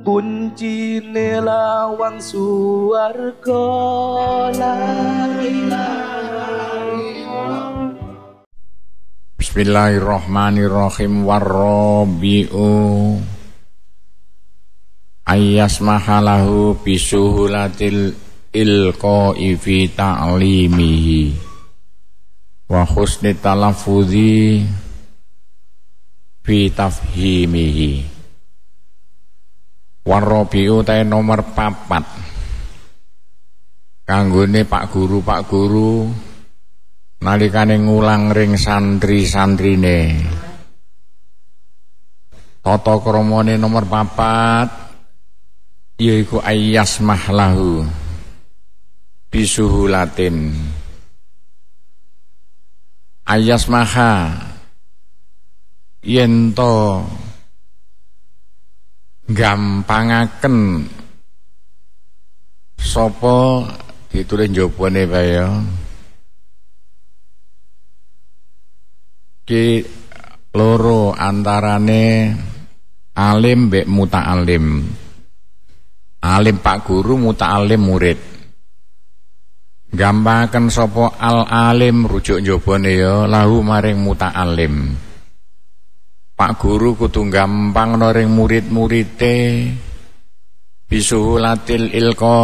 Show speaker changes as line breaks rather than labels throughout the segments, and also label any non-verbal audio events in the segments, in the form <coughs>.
kuncine lawang suwarga la
Bismillahirrahmanirrahim. Warrabi'u Ayyas mahalahu bisuhulatil ilqa'i fi ta'limihi Wa husni talafudhi fi tafhimihi Warrobiu teh nomor papat. Kanggone Pak Guru Pak Guru nalikane ngulang ring santri-santrine tata kramane nomor papat yaiku ayas mahlahu bisuhulatin ayas maha yento gampangaken. Sapa ditulis njabane bae ya? Ki loro antarane alim mbek muta'alim alim. Pak guru muta'alim murid. Gampangaken sapa al alim rujuk njabane ya? Lahu maring muta'alim Pak guru kudu gampang noring murid-murite bisuhulatil ilko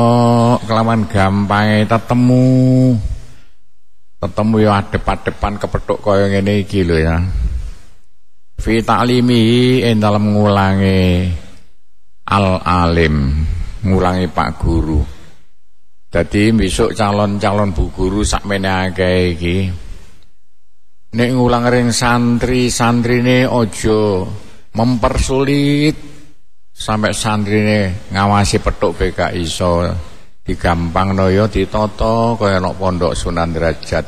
kelawan gampang tetemu. Tetemu ya adep-adepan kepethuk kaya ngene iki lho ya. Fi ta'limi ing dalem ngulangi al alim ngulangi Pak guru. Jadi besok calon-calon bu guru sakmene akeh iki Nek ngulang ring santri-santrine ojo mempersulit sampai santrine ngawasi petuk BK iso digampang noyo ditoto kaya nok pondok Sunan Derajat.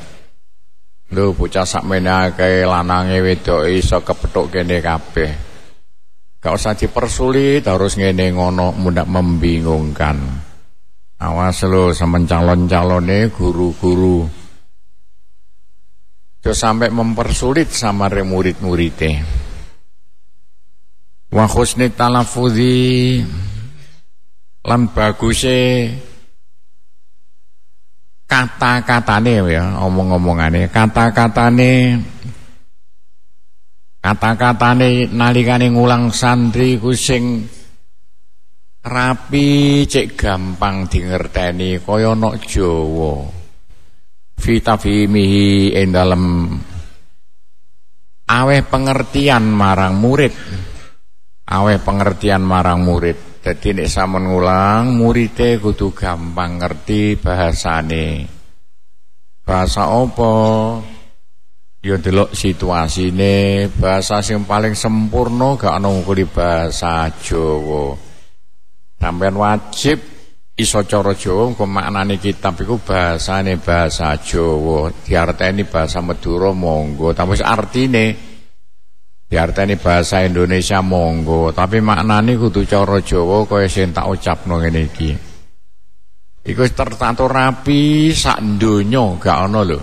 Lho bocah sakmene akeh lanange wedoke iso kepethuk kene kabeh. Gak usah dipersulit harus ngene ngono mudah membingungkan. Awas lo sama calon-calone guru-guru Yo sampai mempersulit sama murid-muridnya. Wa husni talafudhi lan baguse kata-katane ya omong-omongane kata-katane kata-katane nalikane ngulang santri ku sing rapi cek gampang dingerteni kaya nok Jawa fi tafhimihi ing dalem aweh pengertian marang murid. Aweh pengertian marang murid. Jadi nek sampean ngulang murite kudu gampang ngerti bahasane. Bahasa apa? Ya delok situasine. Bahasa sing paling sempurna gak ngukuli bahasa Jawa. Sampean wajib iso cara Jawa engko maknane kitab iku bahasane bahasa Jawa. Diarteni bahasa Madura monggo. Tapi artine. Diarteni bahasa Indonesia monggo. Tapi maknane kudu cara Jawa kaya sing tak ucapno ngene iki. Iku tertatur rapi sak donya gak ana lho.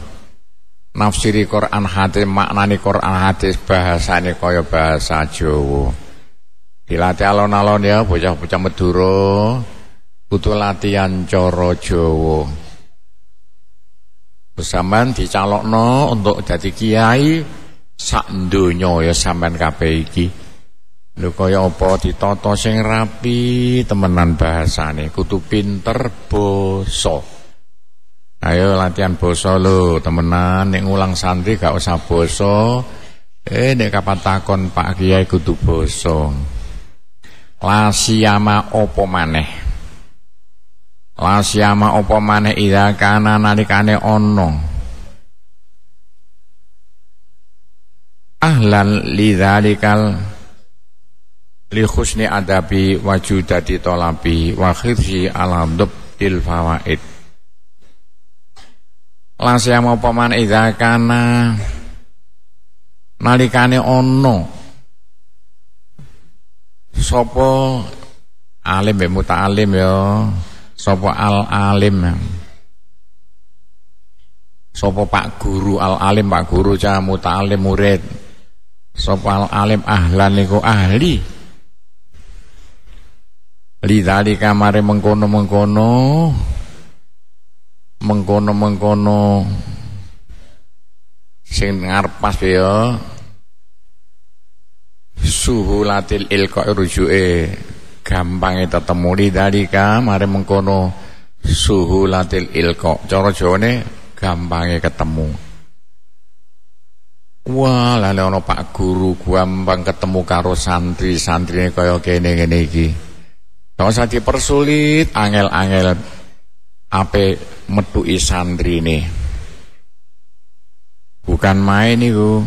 Nafsiri Quran hadis maknane Quran hadis bahasane kaya bahasa Jawa. Dilatih alon-alon ya bocah-bocah Madura butuh latihan coro Jawa. Sampeyan dicalokno untuk jadi kiai sak ya sampean kabeh iki. Lho kaya apa ditata sing rapi temenan bahasane, kudu pinter basa. Ayo latihan basa lho temenan nek ngulang santri gak usah basa. Eh nek kapan takon Pak Kiai kudu basa. Lasiyama apa maneh? La siyama apa maneh ida kana nalikane ana? Ahlan lidzalikal li husni adabi wajudati talabi wa khirsi ala dubtil fawaid. La siyama apa maneh ida kana nalikane ana? Sapa alim ya muta'alim ya Sopo al alim Sopo pak guru al alim pak guru cah muta'alim murid. Sopo al alim ahlan niku ahli. Lidali kamare mengkono-mengkono. Mengkono-mengkono. Sing ngarep pas ya. Suhu latil ilqa rujuke gampange tetemu lidalika mare mengkono suhu latil ilqa cara jawane gampange ketemu Wah, lale ana Pak Guru gampang ketemu karo santri-santrine kaya kene ngene iki. Kok usah dipersulit angel-angel ape metuki santrine. Bukan main iku.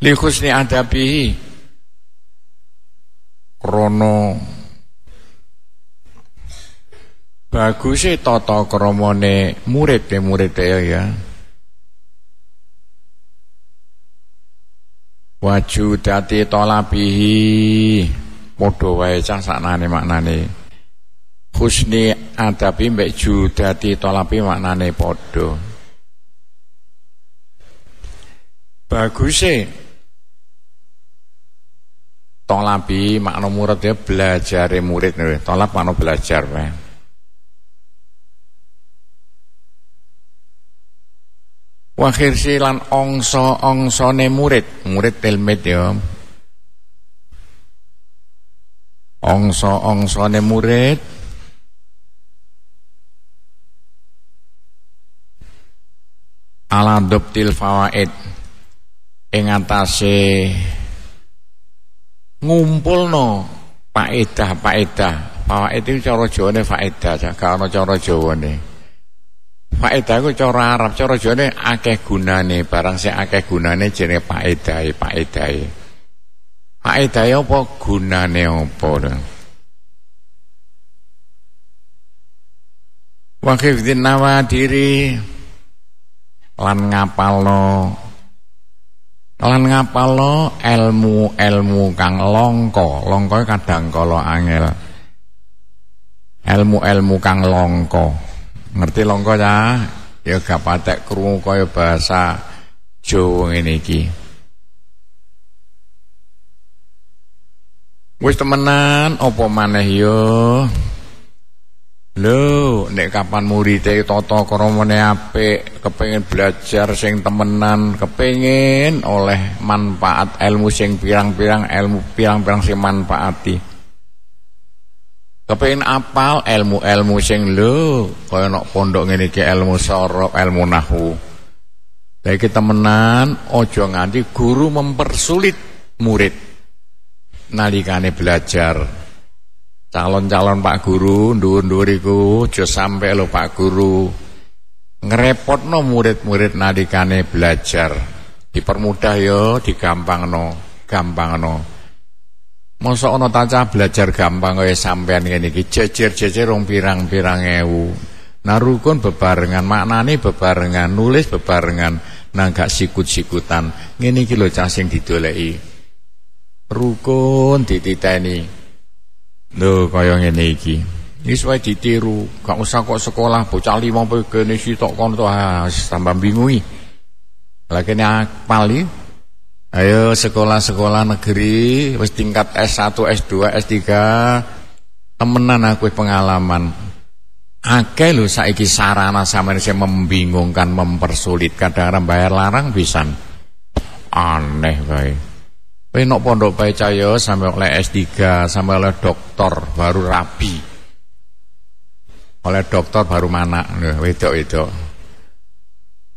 li husni adabi krono. Bagus e tata kramane murid e murid e ya wajudati tolabihi padha wae cah saknane maknane. Husni adabi mbek judati tolabi maknane padha. Baguse tolabi makna murid ya belajar murid tolab makna belajar wae wa khirsi lan ongso-ongsone murid murid tilmid ya. Ongso-ongsone murid. Ala dobtil fawaid. Ing ngumpulno faedah faedah. Fawaid itu cara Jawane faedah gak ana cara Jawane. Faedah iku cara Arab. Cara Jawane akeh gunane. Barang sing akeh gunane jenenge faedah faedah faedah apa? Gunane apa wa khifdin nawadiri. Lan ngapalno lan ngapalno ilmu-ilmu kang longko. Longko kadang kala angel. Ilmu-ilmu kang longko. Ngerti longko ya ya gak patek krungu kaya bahasa Jawa ngene iki. Wis temenan apa maneh yo Lho, nek kapan murite tata kramane apik, kepengin belajar sing temenan, kepengin oleh manfaat ilmu sing pirang-pirang, ilmu pirang-pirang sing manfaati. Kepengin apal ilmu-ilmu sing lho, kaya nok pondok ngene iki ilmu sorof, ilmu nahwu. Lagi temenan, ojo nganti guru mempersulit murid nalikane belajar calon-calon Pak Guru ndur-ndur iku aja sampe Pak Guru. Ngrepotno murid-murid nalikane belajar. Dipermudah yo digampangno gampangno. Mosok ana taca belajar gampang kaya sampean ngene iki jejer-jejer rong pirang-pirang ewu. Nah rukun bebarengan maknane bebarengan nulis bebarengan nang gak sikut-sikutan. Ngene iki lho cah sing didoleki. Rukun dititeni Lho kaya ngene iki. Wis wae ditiru, gak usah kok sekolah bocah lima kene sitok kono to ah, tambah bingungi. Lah kene akpal Ayo sekolah-sekolah negeri wis tingkat S1, S2, S3 temenan aku pengalaman. Akeh lho saiki sarana sampeyan sing membingungkan, mempersulit, kadang-kadang bayar larang pisan. Aneh bae. Kowe nok pondok Bae Cahyo sampai oleh S3, sampai oleh doktor baru rapi. Oleh doktor baru mana, wedok-wedok.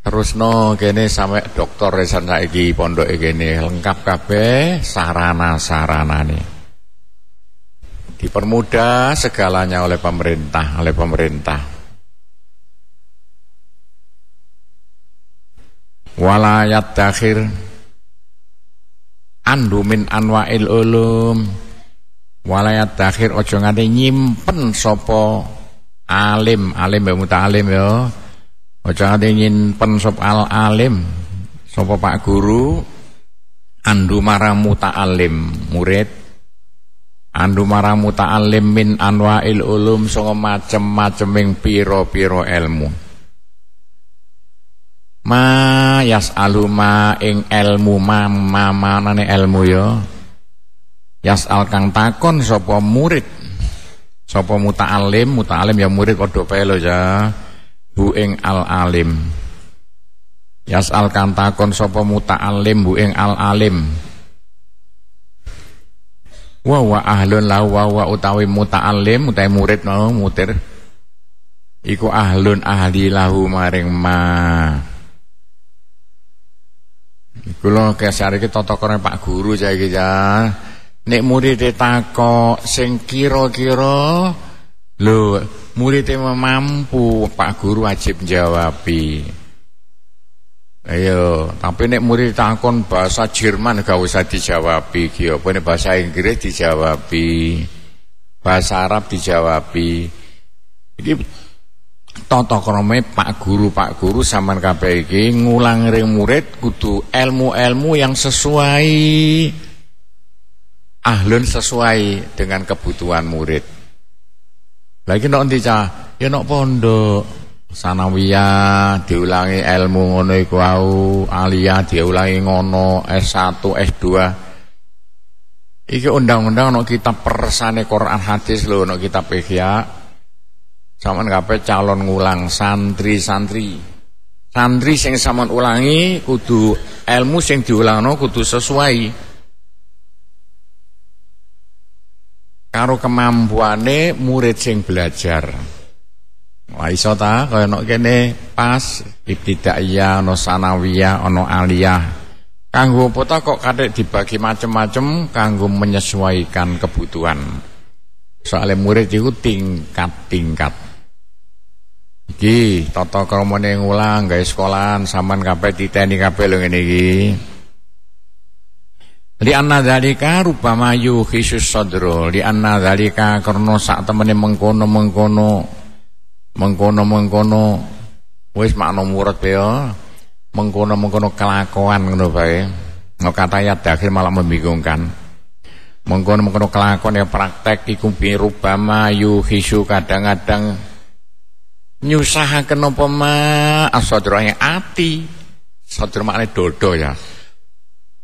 Terus no kene sampai dokter resan saiki pondok kene lengkap kabeh sarana-sarana nih. Dipermudah segalanya oleh pemerintah, oleh pemerintah. Walayat dakhir andu min anwa'il ulum. Walayat dakhir ojo nganti nyimpen sopo alim. Alim ya alim ya ojo nganti nyimpen sop al alim sopo pak guru andu marang alim murid. Andu marang alim min anwa'il ulum songo macem-maceming piro-piro ilmu ma yas aluma ing ilmu ma manane ilmu ya Yas'al kang takon sapa murid. Sapa muta'alim muta'alim ya murid padha pelo ya. Bu ing al alim. Yas'al kang takon sapa muta'alim bu ing al alim. Wa wa ahlun la wa wa utawi muta'alim utawi murid no mutir. Iku ahlun ahli lahu maring ma Kula kesare iki tata Pak Guru saiki ya. Nek murid takok sing kira-kira lho murid mampu Pak Guru wajib jawabi. Ayo, tapi nek murid takon bahasa Jerman gak usah dijawabi iki apa nek bahasa Inggris dijawabi. Bahasa Arab dijawabi. Iki tata krame Pak Guru Pak Guru kabeh iki ngulang ring murid kudu ilmu-ilmu yang sesuai ahlun sesuai dengan kebutuhan murid. Lagi nek ndi cah? Ya nek pondok sanawiyah diulangi ilmu ngono iku au, aliyah diulangi ngono, S1, S2. Iki undang-undang nek kitab persane Quran hadis lho nek kitab ihya Saman kabeh calon ngulang santri-santri. Santri sing sampean ulangi kudu ilmu sing diulangno kudu sesuai. Karo kemampuane murid sing belajar. Wah iso ta kaya nek kene pas ibtidaiyah ana sanawiyah ana aliyah. Kanggo apa kok kadek dibagi macem-macem kanggo menyesuaikan kebutuhan. Soalnya murid itu tingkat-tingkat. Iki tata kramane ngulang gawe sekolahan sampean kabeh titeni kabeh lho ngene iki. Li anna dzalika rubama yuhisus sadra, li anna dzalika karena sak temene mengkono-mengkono mengkono-mengkono wis makna murid ya. Mengkono-mengkono kelakuan ngono bae. Nek kata ayat akhir malah membingungkan. Mengkono-mengkono kelakuan ya praktek iku bi rubama yuhisu kadang-kadang nyusahaken ma asadra ati. Sadra makne dodo ya.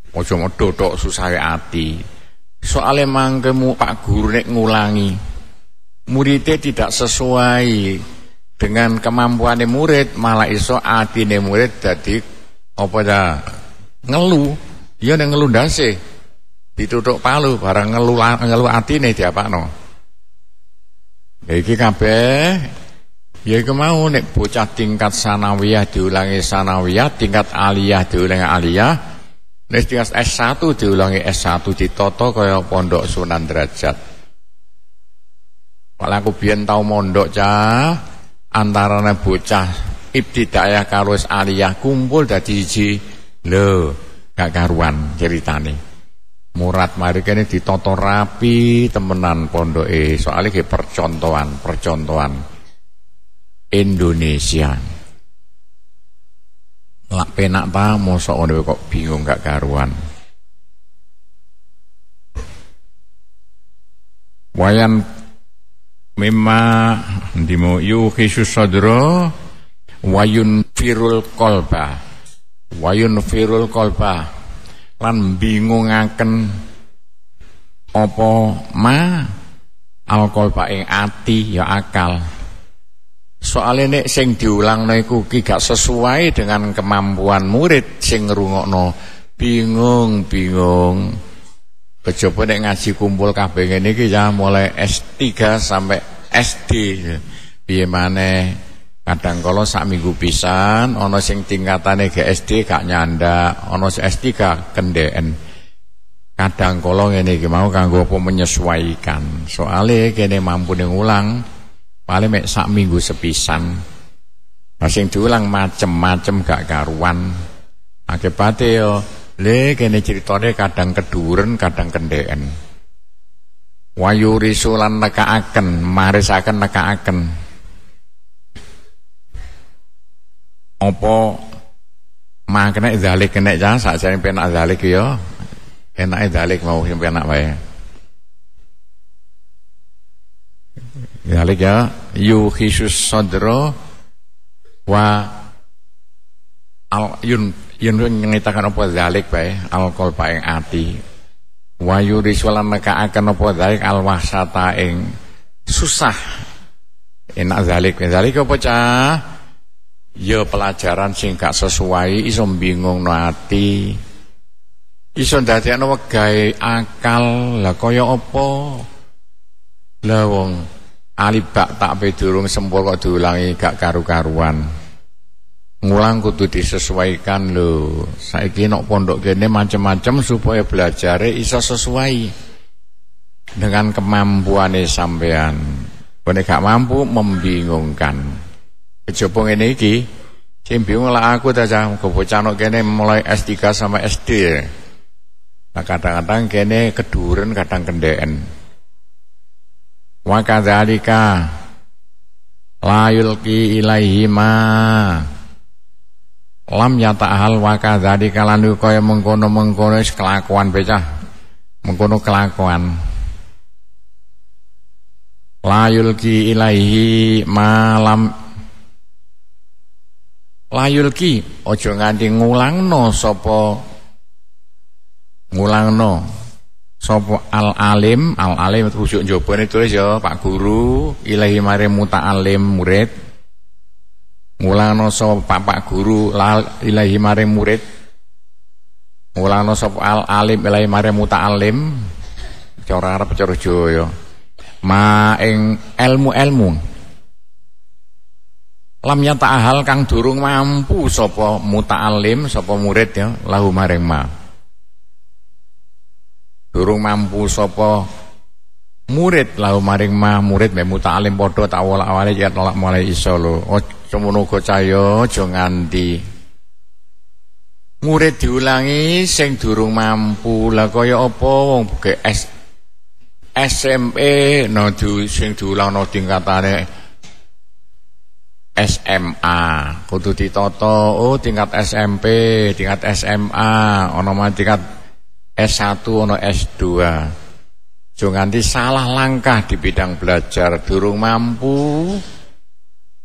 Aja mau dodo susah ati. Soale mangkemu Pak Guru nek ngulangi. Muridnya tidak sesuai dengan kemampuan murid malah iso atine murid dadi apa ya ngelu. Iya nek ngelu ndase ditutuk palu barang ngelu ngelu atine diapakno. Iki kabeh Ya iku mau nek bocah tingkat sanawiyah diulangi sanawiyah, tingkat aliyah diulangi aliyah, nek tingkat S1 diulangi S1 ditoto kaya pondok Sunan Derajat. Kalau aku biyen tau mondok cah, antarane bocah ibtidaiyah karo aliyah kumpul dadi siji. Lho, gak karuan ceritane. Murad mari kene ditoto rapi temenan pondoke, soalnya ke percontohan, percontohan. Indonesia. Lak penak ta mosok ngono kok bingung gak karuan. Wayan mimma ndimo yuhisu sadra wayun firul kolba wayun firul kolba lan bingungaken apa ma alkolba ing ati ya akal Soalnya nek sing diulangno iku gak sesuai dengan kemampuan murid sing ngrungokno bingung bingung. Kejaba nek ngaji kumpul kabeh ngene iki ya mulai S3 sampai SD. Piye maneh kadang kala sak minggu pisan ana sing tingkatane ke SD gak nyanda, ana sing SD gak kendeken. Kadang kala ngene iki mau kanggo apa menyesuaikan. Soale kene mampu ngulang paling mek sak minggu sepisan. Masing diulang macem-macem gak karuan. Akibatnya yo le kene ceritane kadang keduren kadang kendeken. Wayuri sulan nekaaken marisaken nekaaken. Apa makne zalik kena jan sakjane penak zalik yo enake zalik mau sing penak wae Dalik ya yuhisus sadra wa al yun yun nyitakan apa zalik bae alkohol paing ati Wayu riswalan nekaaken apa dalik alwasata ing susah. Enak zalik, zalik apa cah? Ya pelajaran sing gak sesuai iso bingung no ati. Iso ndadekno wegahe akal lah kaya apa? Lah wong alibak tak pe durung sempur kok diulangi gak karu-karuan. Ngulang kudu disesuaikan lho. Saiki nok pondok kene macem-macem supaya belajar iso sesuai dengan kemampuane sampean. Kone gak mampu membingungkan. Kejaba ngene iki, sing bingung lah aku ta nok kene mulai S3 sama SD. Nah kadang-kadang kene keduren kadang kendeken. Wa kadzalika la yulqi ilaihi ma lam yata'hal wa kadzalika lan kaya mengkono-mengkono kelakuan becah mengkono kelakuan. Layulki ilaihi malam layulki ojo nganti ngulangno sapa? Ngulangno sapa al alim al alim rujuk njobane tulis ya Pak Guru ilahi mare muta'alim murid Mulano sapa bapak guru lal ilahi maring murid. Mulano sapa al alim ilahi maring muta'alim. Cara Arab cara Jawa. Ma ing ilmu-ilmu. Lam ahal kang durung mampu sapa muta'alim sapa murid ya lahu maring ma. Durung mampu sapa murid lahu maring ma murid me muta'alim padha tak awale ya tolak mulai iso lho. Semono cahya aja nganti. Murid diulangi sing durung mampu. Lah kaya apa wong ge S SMP no di, sing diulangno tingkatane SMA kudu ditata oh tingkat SMP tingkat SMA ana tingkat S1 ana S2 Aja nganti salah langkah di bidang belajar durung mampu.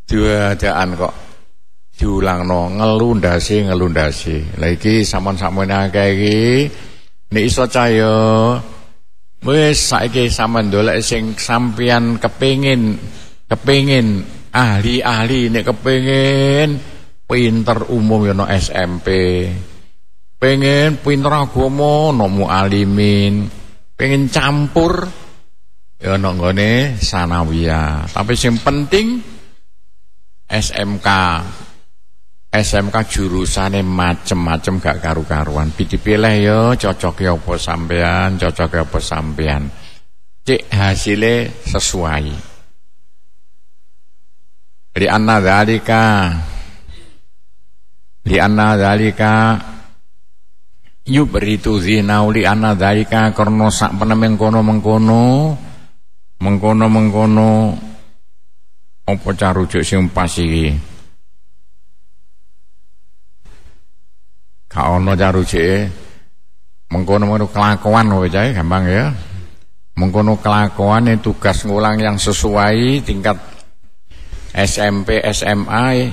Diadaan kok diulangno ngelundasi ngelundasi lah iki sampean-sampean akeh iki nek iso cahya wis saiki sampean ndolek sing sampean kepengin kepengin ahli-ahli nek kepengin pinter umum ya no SMP pengen pinter agama no mualimin pengen campur. Ya no nggone sanawiyah. Tapi sing penting SMK SMK jurusane macem-macem gak karu-karuan. Dipilih yo cocok ya apa sampean cocok ya apa sampean. Cek hasilnya sesuai. Li anna dzalika li anna dzalika yubritu zinau li anna dzalika karena sak penemeng kono-mengkono mengkono-mengkono apa carujuk sing pas iki? Gak ana carujuke mengkono-mengkono kelakuan jae gampang ya? Mengkono kelakuan tugas ngulang yang sesuai tingkat SMP SMA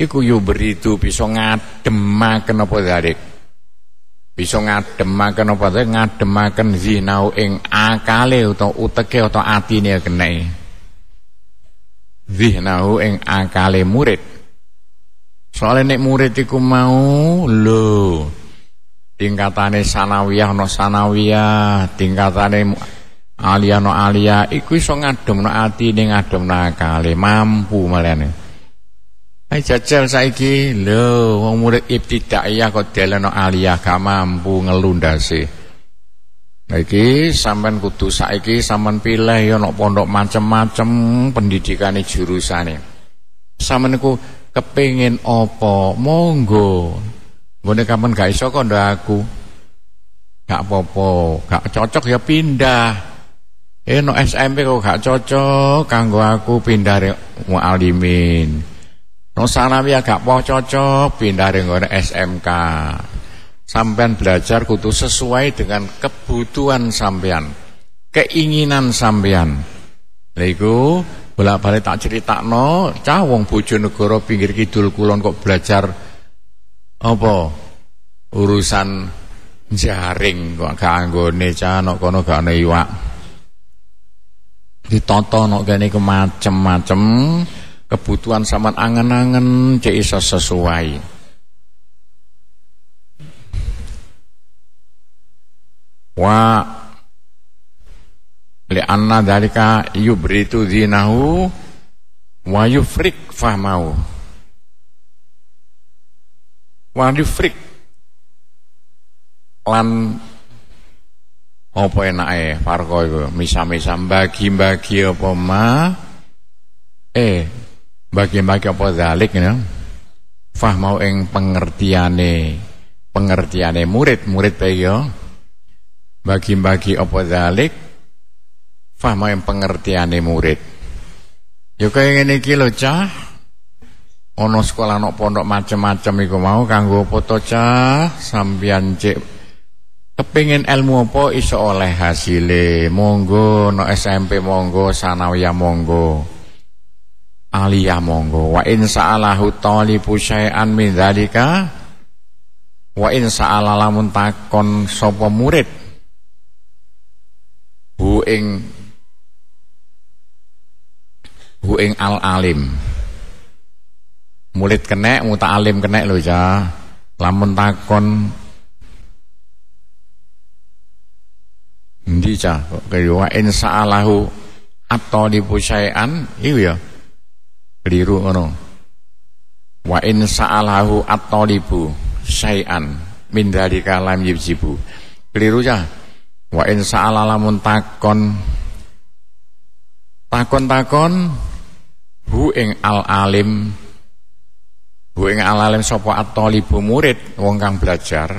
iku yo beritu bisa ngademaken apa darik bisa ngademaken apa darik ngademaken zinau ing akale utawa uteke utawa atine kenai zihnahu ing akale murid. Soalnya nek murid iku mau lho tingkatane sanawiyah no sanawiyah tingkatane alia no alia iku iso ngademno atine ngademno akale mampu malene Ayo jajal saiki lho wong murid ibtidaiyah kok deleno aliyah gak mampu ngelundase Iki sampean kudu saiki sampean pilih ya nok pondok macem-macem pendidikane jurusane. Sampean niku kepengin apa? Monggo. Nggone kapan gak iso kok aku. Gak apa-apa, gak cocok ya pindah. Eh no SMP kok gak cocok kanggo aku pindah mualimin. No sanawi gak po cocok pindah re SMK sampean belajar kudu sesuai dengan kebutuhan sampean, keinginan sampean. Iku bolak-balik tak critakno, cah wong Bojonegoro pinggir kidul kulon kok belajar apa? Urusan jaring kok gak anggone cah nok kono gak ana iwak ditata nok kene ku macem-macem kebutuhan sampean angen-angen cek iso sesuai. Wa li anna dalika yubritu dinahu wa yufrik fahmau wa yufrik. Lan apa enake farko iku? Misa-misa bagi-bagi apa ma? Eh bagi-bagi apa zalik ya? Fahmau ing pengertiane pengertiane murid murid bae ya bagi-bagi apa zalik fahmau ing pengertiane murid. Ya kaya ngene iki lho cah. Ana sekolah ana pondok macem-macem iku mau kanggo apa to cah? Sampeyan cek kepingin ilmu apa? Iso oleh hasile monggo no SMP monggo sanawiyah monggo aliyah monggo. Wa in sa'alahu talibu syai'an min dzalika wa in sa'ala lamun takon sapa murid hu ing hu ing al alim murid kenek muta'alim kenek lho ya lamun takon Endi cah wa in sa'alahu at-talibu iku ya. Keliru ngono. Wa in sa'alahu at-talibu syai'an min dzalika lam yujibhu. Keliru cah. Wa in sa'ala lamun takon takon-takon hu ing al-alim hu ing al-alim sapa at-talibu murid wong kang belajar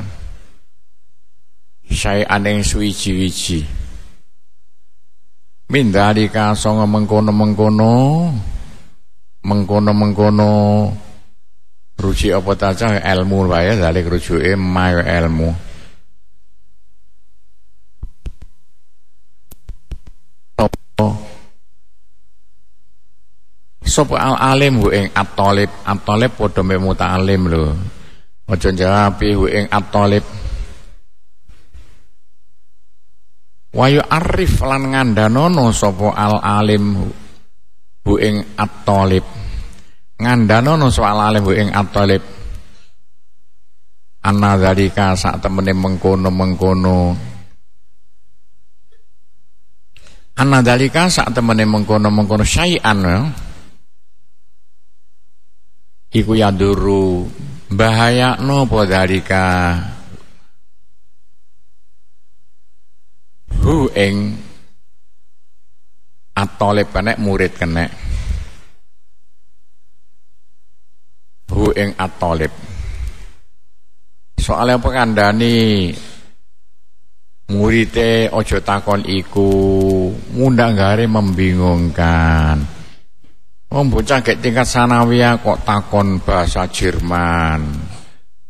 saya aneng suwiji-wiji mindalika songo mengkono-mengkono mengkono-mengkono ruji apa taca ilmu wae dalik rujuke mayo ilmu. Sopo al alim hu ing at-talib. At-talib padha muta'alim lho. Aja jawab hu ing at-talib. Wayu arif lan ngandanono sapa al alim bu ing at-talib. Ngandanono soal alim bu ing at-talib. Anna dzalika sak temene mengkono-mengkono. Anna dzalika sak temene mengkono-mengkono syai'an ya. Iku yaduru bahaya no dzalika hu ing kenek murid kenek. Hu ing atolib. Soalnya apa kandani murite ojo takon iku mundang gare membingungkan. Oh bocah tingkat sanawiyah kok takon bahasa Jerman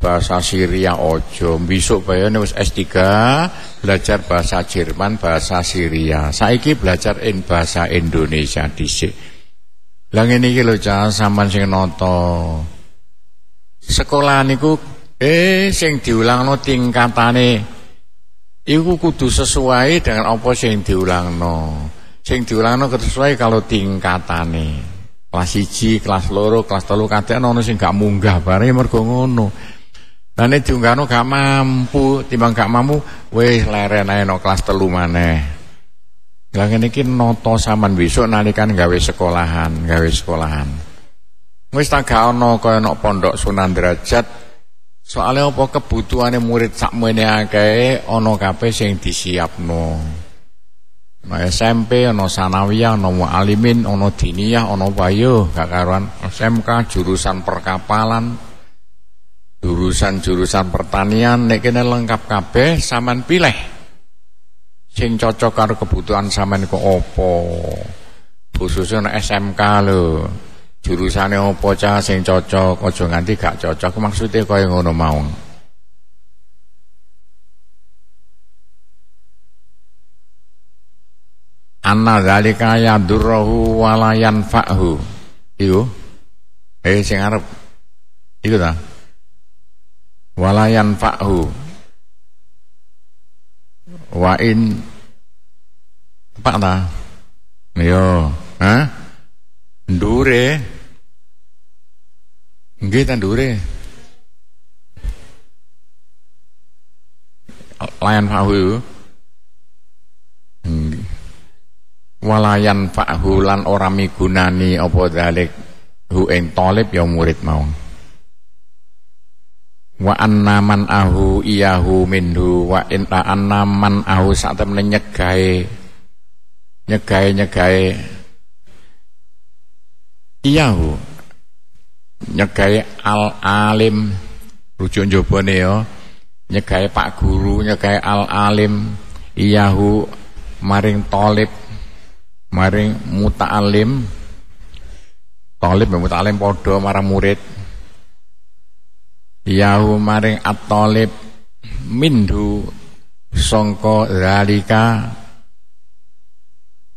bahasa Syria ojo. Besok bayane wis S3 belajar bahasa Jerman bahasa Syria. Saiki belajar in bahasa Indonesia dhisik. Lah ngene iki cah sampean sing nata. Sekolah niku eh sing diulangno tingkatane iku kudu sesuai dengan apa sing diulangno. Sing diulangno sesuai kalau tingkatane. Kelas 1 kelas loro kelas telu kadek ono sing gak munggah bareng mergo ngono Lah nek diunggahno gak mampu, timbang gak mampu, wis leren ae no kelas telu maneh. Lah ngene iki nata sampean besok nalikan gawe sekolahan, gawe sekolahan. Wis tak gak ono kaya nok pondok Sunan Derajat. Soalnya apa kebutuhane murid sakmene akeh ana kabeh sing disiapno. Nah SMP, ana sanawiyah, ana mualimin, ana diniyah, ana bayo, gak karuan SMK jurusan perkapalan, jurusan-jurusan pertanian nek kene lengkap kabeh sampean pilih sing cocok karo kebutuhan sampean kok apa khususnya nek SMK lho jurusane apa cah sing cocok aja nganti gak cocok maksudnya kaya ngono mau Anna dzalika yadurruhu wa la yanfa'hu. Iku. Eh sing arep. Iku ta? Walayan fa'hu wa in tepak ta yo. Ha ndure. Nggih ta ndure? Layan fahu walayan fa'hu lan ora migunani apa dalik hu ing talib ya murid mau wa anna man ahu iyahu minhu wa in anna man ahu sak temene nyegahe nyegahe nyegahe iyahu nyegahe al alim rujuk njobane ya. Nyegahe pak guru nyegahe al alim iyahu maring talib maring muta'alim talib muta'alim padha marang murid yahu maring at-talib minhu sangka zalika.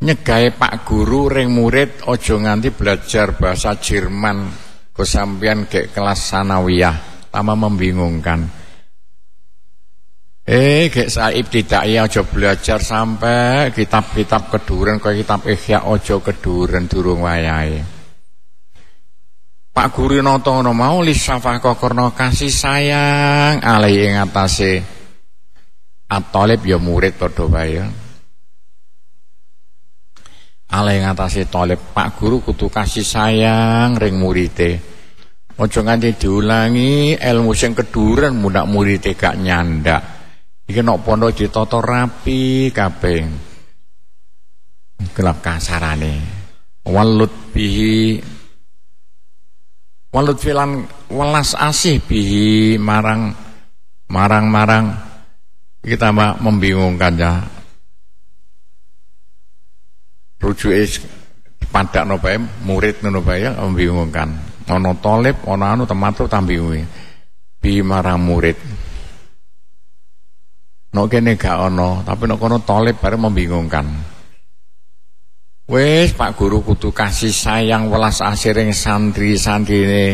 Nyegahe Pak Guru ring murid aja nganti belajar bahasa Jerman. Kesampian gek kelas sanawiyah. Tambah membingungkan. Eh, gek saib tidak ya aja belajar sampai kitab-kitab keduren kaya kitab Ihya aja keduren durung wayahe. Pak Guru nata ngono mau lisafah kokorno kasih sayang alai ing atase At-Talib ya murid padha wae. Alai ing atase Talib Pak Guru kudu kasih sayang ring murite. Aja nganti diulangi ilmu sing keduren mudak murite gak nyandak. Iki nok pondok ditata rapi kabeh. Kelap kasarane. Walut bihi Walut filan welas asih bihi marang marang marang kita mbak membingungkan ya. Rujuke padak no bae, murid no bae ya membingungkan. Ana tolib, ana anu tematu tambingi. Bi marang murid. Nok kene gak ono, tapi nok kono tolib bareng membingungkan. Wes Pak Guru kudu kasih sayang welas asiring santri-santri ini.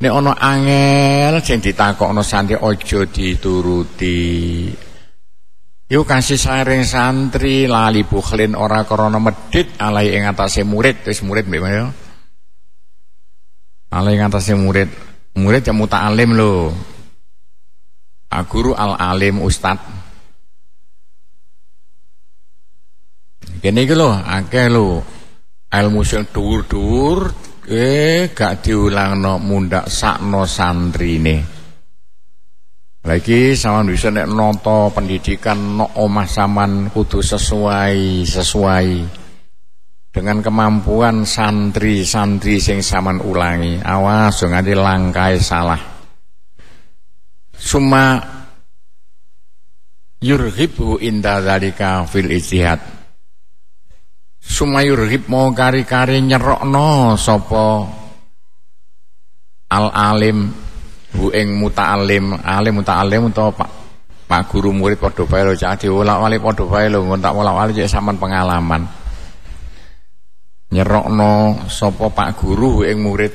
Nek ono angel sing ditakokno santri ojo dituruti. Yuk kasih sayang santri lali bukhlin ora krana medit alai ing atase murid, wis murid mbek yo. Alai ing atase murid. Murid yang muta'alim lho. Pak Guru al-alim ustadz Kene iki lho akeh lho ilmu sing dhuwur-dhuwur eh gak diulangno mundak sakno santrine. Lagi sama bisa nek noto pendidikan no omah saman kudu sesuai sesuai dengan kemampuan santri-santri sing saman ulangi. Awas jangan dilangkai salah. Suma yurhibu inda dzalika fil ijtihad sumayur hip mau kari-kari nyerokno sopo al alim bu ing muta'alim. Alim muta'alim utawa Pak? Pak guru murid padha bae lho cak diolak-wali padha bae lho ngontak olak-wali cek sampean pengalaman. Nyerokno sopo Pak guru ing murid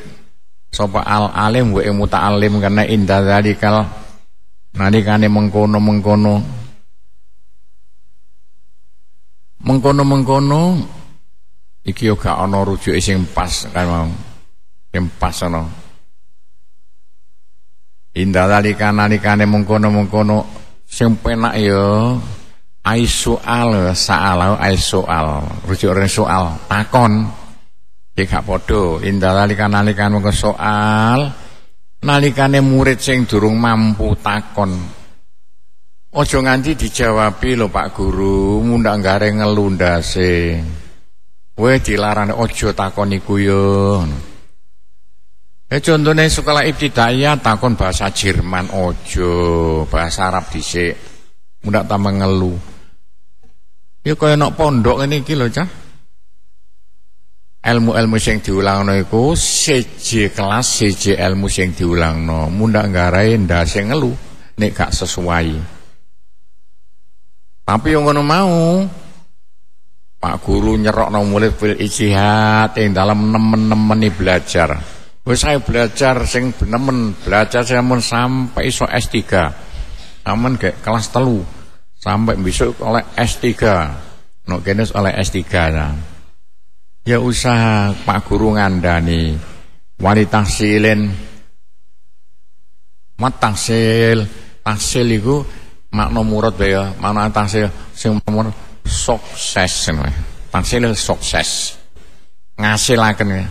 sopo al alim bu ing muta'alim karena indah zalikal nalikane mengkono-mengkono mengkono-mengkono iki yo gak ana rujuke sing pas kan mau. Sing pas ana. Indah dalika nalikane mengkono-mengkono sing penak yo ai soal saal ai soal. Rujuk ora soal takon. Iki gak padha. Indah dalika nalikane mengko soal nalikane murid sing durung mampu takon Ojo nganti dijawabi lho Pak Guru, mundak gareng ngelundase. Kowe dilarang ojo takon iku. Eh contone sekolah ibtidaiyah takon bahasa Jerman ojo, bahasa Arab dhisik. Mundak tambah ngelu. Ya kaya nok pondok ngene iki lho, Cah. Ilmu-ilmu sing diulangno iku siji kelas siji ilmu sing diulangno. Mundak nggarai ndase ngelu nek gak sesuai. Tapi yang ngono mau Pak guru nyerok murid fil ijtihad ing dalam nemen-nemeni belajar. Wis saya belajar sing nemen, belajar saya mun sampai iso S3. Aman gak kelas telu. sampai besok oleh S3 no kene oleh S3 nah. ya usaha Pak Guru ngandani wanita silin mat tahsil tahsil iku makna murad ya makna tahsil sing murad sukses tahsil sukses. Ngasilaken ya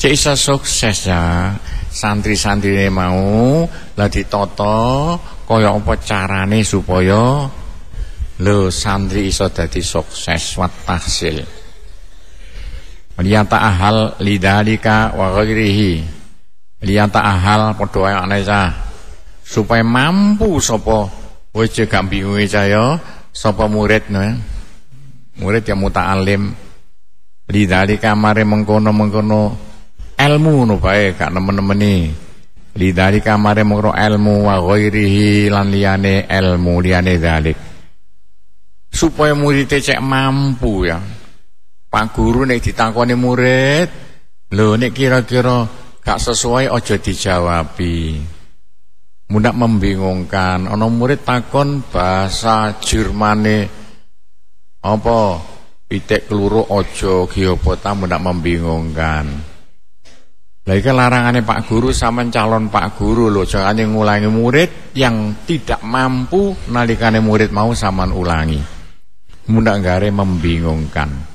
cek isa sukses ya. Santri-santri mau lah ditata kaya apa carane supaya lo santri iso dadi sukses wat tahsil. Liyata ahal lidalika wa ghairihi. Liyata ahal padha anesa supaya mampu sapa wis gak bingung caya sapa murid no? Murid yang muta'alim. Lidalika mare mengkono-mengkono ilmu no bae gak nemen-nemeni. Lidari kamare mengro ilmu wa ghairihi lan liyane ilmu liyane dalik supaya murid cek mampu ya. Pak guru nek ditakoni murid lho nek kira-kira gak sesuai ojo dijawabi mudah membingungkan ana murid takon bahasa Jermane apa pitik keluru ojo giopota mudah membingungkan lah iki larangane Pak Guru sama calon Pak Guru loh jangan ngulangi murid yang tidak mampu nalikane murid mau saman ulangi. Mudah gare membingungkan.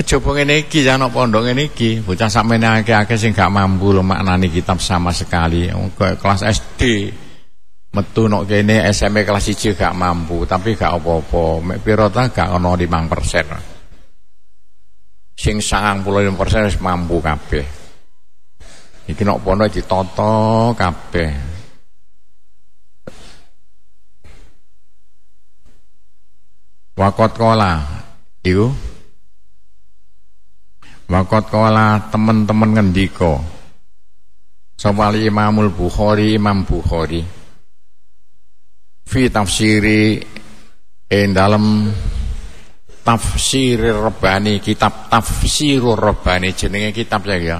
Coba ngene iki ya pondok ngene iki, bocah sampeyan akeh-akeh sing gak mampu lho maknani kitab sama sekali. Kelas SD metu nok kene SMP kelas 1 gak mampu, tapi gak apa-apa. Mek pira ta gak ono 5% sing sangang puluh lima persen mampu kabeh. Iki nok pono ditata kabeh. Wakot kola, iku Wakot kola teman-teman ngendiko. Sawali Imamul Bukhari Imam Bukhari fi tafsiri in dalam Tafsir Rabbani, kitab Tafsirur Rabbani jenenge kitab ya.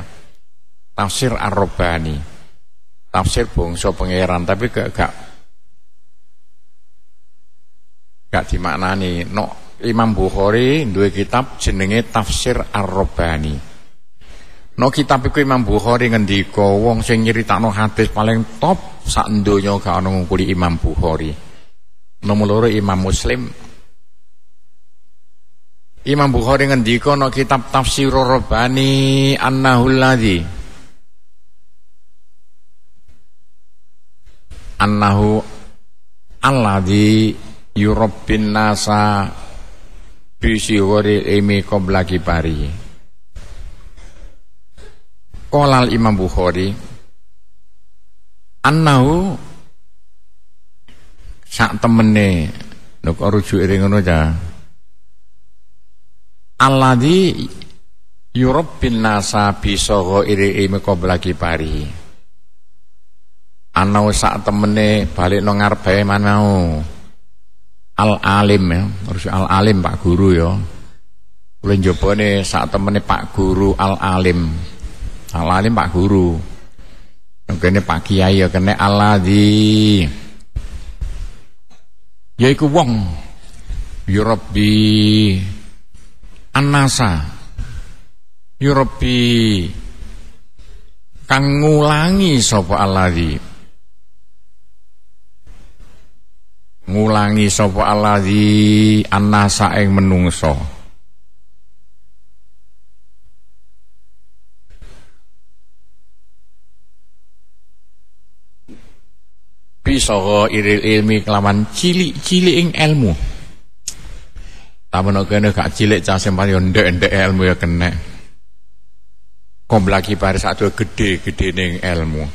Tafsir Ar-Rabbani. Tafsir bangsa pangeran tapi gak gak gak dimaknani. No, Imam Bukhari duwe kitab jenenge Tafsir Ar-Rabbani. No kitab iku Imam Bukhari ngendika wong sing nyeritakno hadis paling top sak donya gak ono ngungkuli Imam Bukhari. Nomor loro Imam Muslim Imam Bukhari ngendika ana kitab Tafsirur Rabbani annahul ladzi annahu alladzi yurabbin nasa bi sihori imi qabla kibari Qolal Imam Bukhari annahu sak temene nek rujuk ngono ta? Alladzi yurabbin nasa bi saghairi qabla kibari ana sak temene balik nang ngarepe manau al alim ya. Harus al alim Pak Guru ya. Kula njobane sak temene Pak Guru al alim al alim Pak Guru. Kene Pak Kiai ya kene alladzi. Yaiku wong. Yurabbi Anasa Yurobi kang ngulangi sapa alladzi ngulangi sapa alladzi anasa ing menungso bisa iril ilmi kelawan cilik-cilik ing ilmu tapi kene gak cilik cah sempat yo ndek-ndek ilmu ya kena. Komblaki baris satu gede-gede ning ilmu.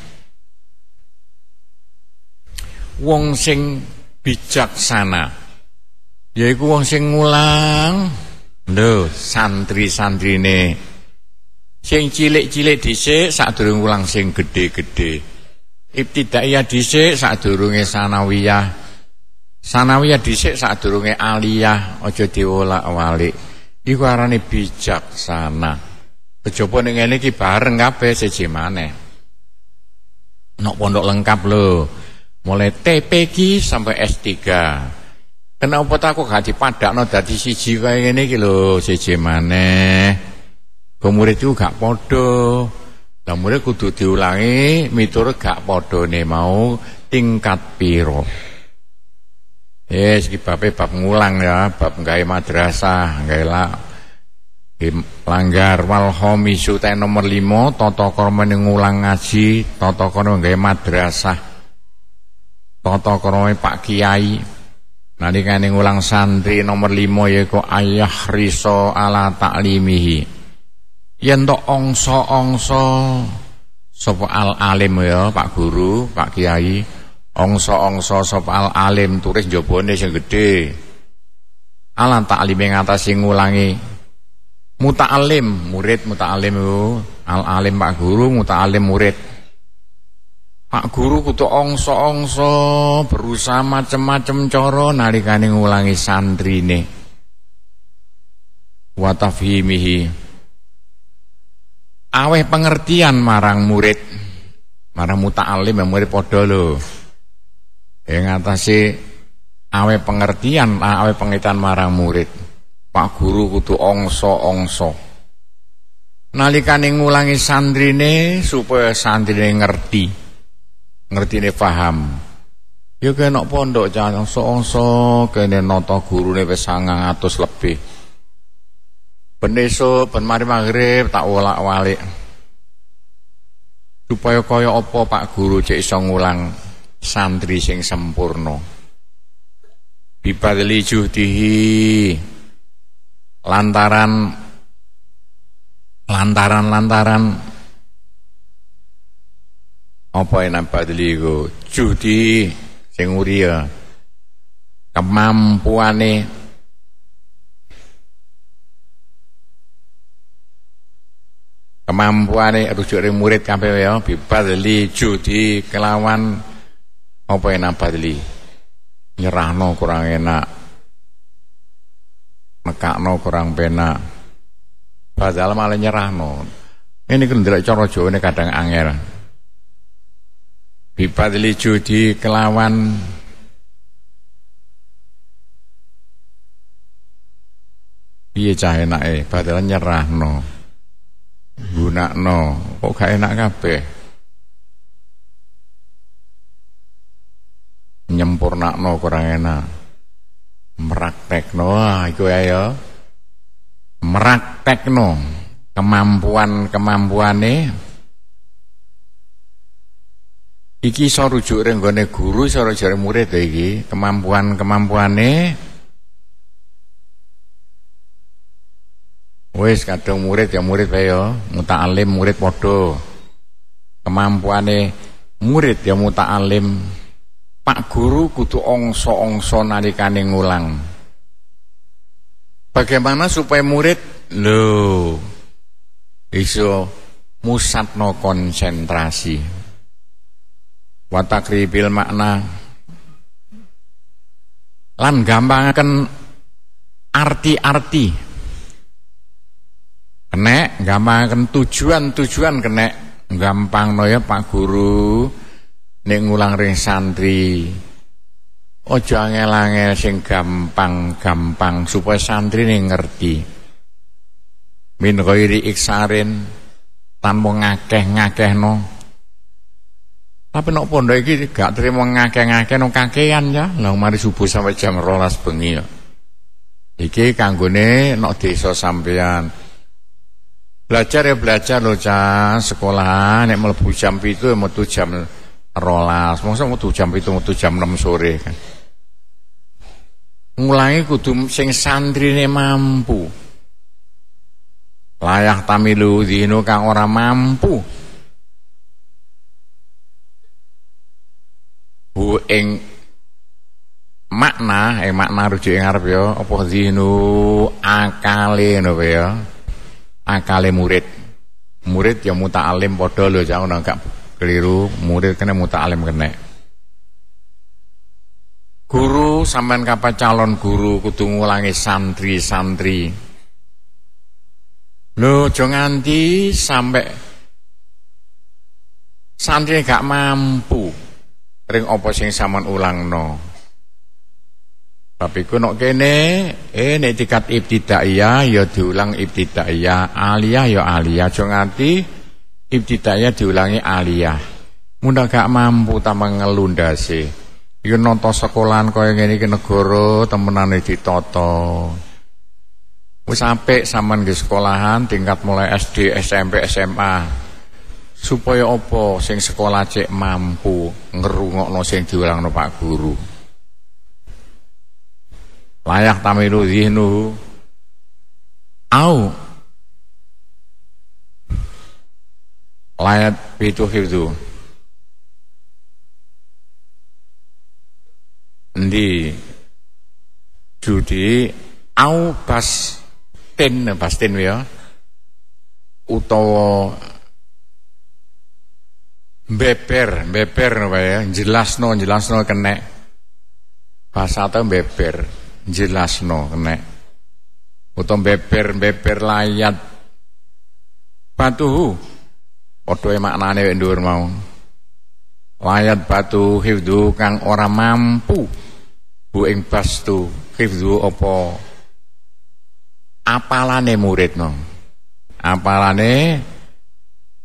Wong sing bijaksana yaiku wong sing ngulang lho santri-santrine sing cilik-cilik dhisik sadurunge ulang sing gede-gede ibtidaiyah dhisik sadurunge sanawiyah Sanawiyah dhisik sadurunge aliyah aja diwolak-walik. Iku arane bijaksana. Kejaba ning ngene iki bareng kabeh siji maneh. Nok pondok lengkap lho. Mulai TPG sampai S3. Kenapa kok gak dipadakno dadi siji kaya ngene iki lho, siji maneh. Murid itu gak padha. Murid kudu diulangi miturut gak padhane mau tingkat piro. Yes, iki babe bab ngulang ya, bab gawe madrasah, gawe lah langgar wal khomisu nomor 5 tata krama ngulang ngaji, tata krama gawe madrasah. Tata krama Pak Kiai. Nalikane ngulang santri nomor 5 yaiku ayah riso ala taklimihi. Yen tok ongso-ongso sapa al alim ya Pak Guru, Pak Kiai Ongso-ongso sop al alim turis jabone sing gedhe. Alan taklime ngatasi ngulangi muta'alim, murid muta'alim al alim Pak Guru, muta'alim murid. Pak Guru kudu ongso-ongso berusaha macem-macem cara nalikane ngulangi santrine. Wa tafhimihi. Aweh pengertian marang murid. Marang muta'alim ya murid padha lho yang ngatasi awe pengertian awe pengertian marang murid Pak Guru kudu ongso-ongso nalikane ngulangi sandrine supaya sandrine ngerti ngertine paham. Ya kena pondok jangan ongso-ongso kene nata gurune wis 900 lebih. Ben esuk ben mari maghrib tak wolak-walik. Supaya kaya apa Pak Guru cek iso ngulang santri sing sempurna? Bibadli juhdihi. Lantaran lantaran lantaran apa yang badli iku juhdi sing uriya kemampuane. Kemampuane rujuk murid kabeh ya bibadli judi kelawan. Apa enak badli nyerahno kurang enak. Nekakno kurang penak. Padahal malah nyerahno. Ini kan tidak cara Jawa ini kadang angel bibadli judi kelawan. Piye cah enake? Padahal nyerahno. Gunakno kok gak enak kabeh? Nyempurnakno kurang enak. Meraktekno. Ah, iku ya meraktekno kemampuan kemampuane iki iso rujuk renggone guru iso rujuk murid iki. Kemampuan kemampuane. Wis kadang murid ya murid ya. Muta'alim murid padha. Kemampuane murid ya muta'alim Pak Guru kudu ongso-ongso nalikane ngulang. Bagaimana supaya murid? Lho iso musatno konsentrasi. Watakribil makna. Lan gampangaken arti-arti. Kenek gampangaken tujuan-tujuan kenek. Gampang no ya Pak Guru. Nek ngulang ring santri. Ojo angel-angel sing gampang-gampang supaya santri ning ngerti. Min ghairi iksarin tanpa ngakeh-ngakehno tapi nek pondok iki gak terima ngakeh-ngakeh no kakean ya. Lha mari subuh sampai jam 12 bengi ya. Iki kanggone nek desa sampean belajar ya belajar lho cah sekolah nek mlebu jam 7 ya metu jam rolas. Masa metu jam itu metu jam 6 sore kan. Ngulangi kudu sing santrine mampu. Layak tamilu dino kang ora mampu bu ing makna eh makna rujuk ing arep ya apa dino akale ngono ya. Akale murid. Murid ya muta'alim padha lho jangan gak keliru. Murid kena alim kena guru sampean kapan calon guru kudu ngulangi santri-santri. Lo jangan nganti sampai santri gak mampu ring apa sing sampean ulangno? Tapi ku nok kene eh nek tingkat ibtidaiyah ya diulang ibtidaiyah. Aliyah ya aliyah. Aja nganti ibtidaiyah diulangi aliyah. Mudah gak mampu tambah ngelundasi iki nonton sekolahan kaya ngene iki negara temenane ditata. Wis apik sampean di sekolahan tingkat mulai SD SMP SMA supaya apa? Sing sekolah cek mampu ngerungokno sing diulangno Pak Guru. Layak tamilu zihnuhu. Au. Layat itu hifdu. Di judi. Au bas ten bas ten ya. Utawa beber beber ya. Jelasno jelasno kenek. Bahasa atau beber jelasno kena utawa beber-beber layat. Batu. Padha e maknane wek dhuwur mau. Layat batu hifdu kang ora mampu bu ing bastu. Hifdu apa? Apalane murid no apalane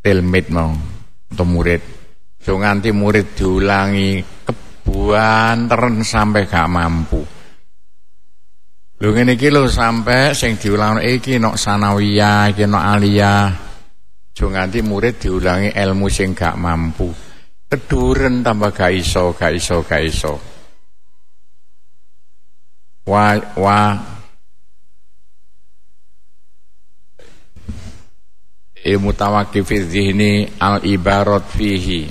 tilmid mau untuk murid so nganti murid diulangi kebuan sampai gak mampu Lho ngene iki lho sampe sing diulang iki nok sanawiyah, iki nok aliyah. Jo nganti murid diulangi ilmu sing gak mampu. Keduren tambah gak iso, gak iso, gak iso. Wa wa mutawaqqif fi al ibarat fihi.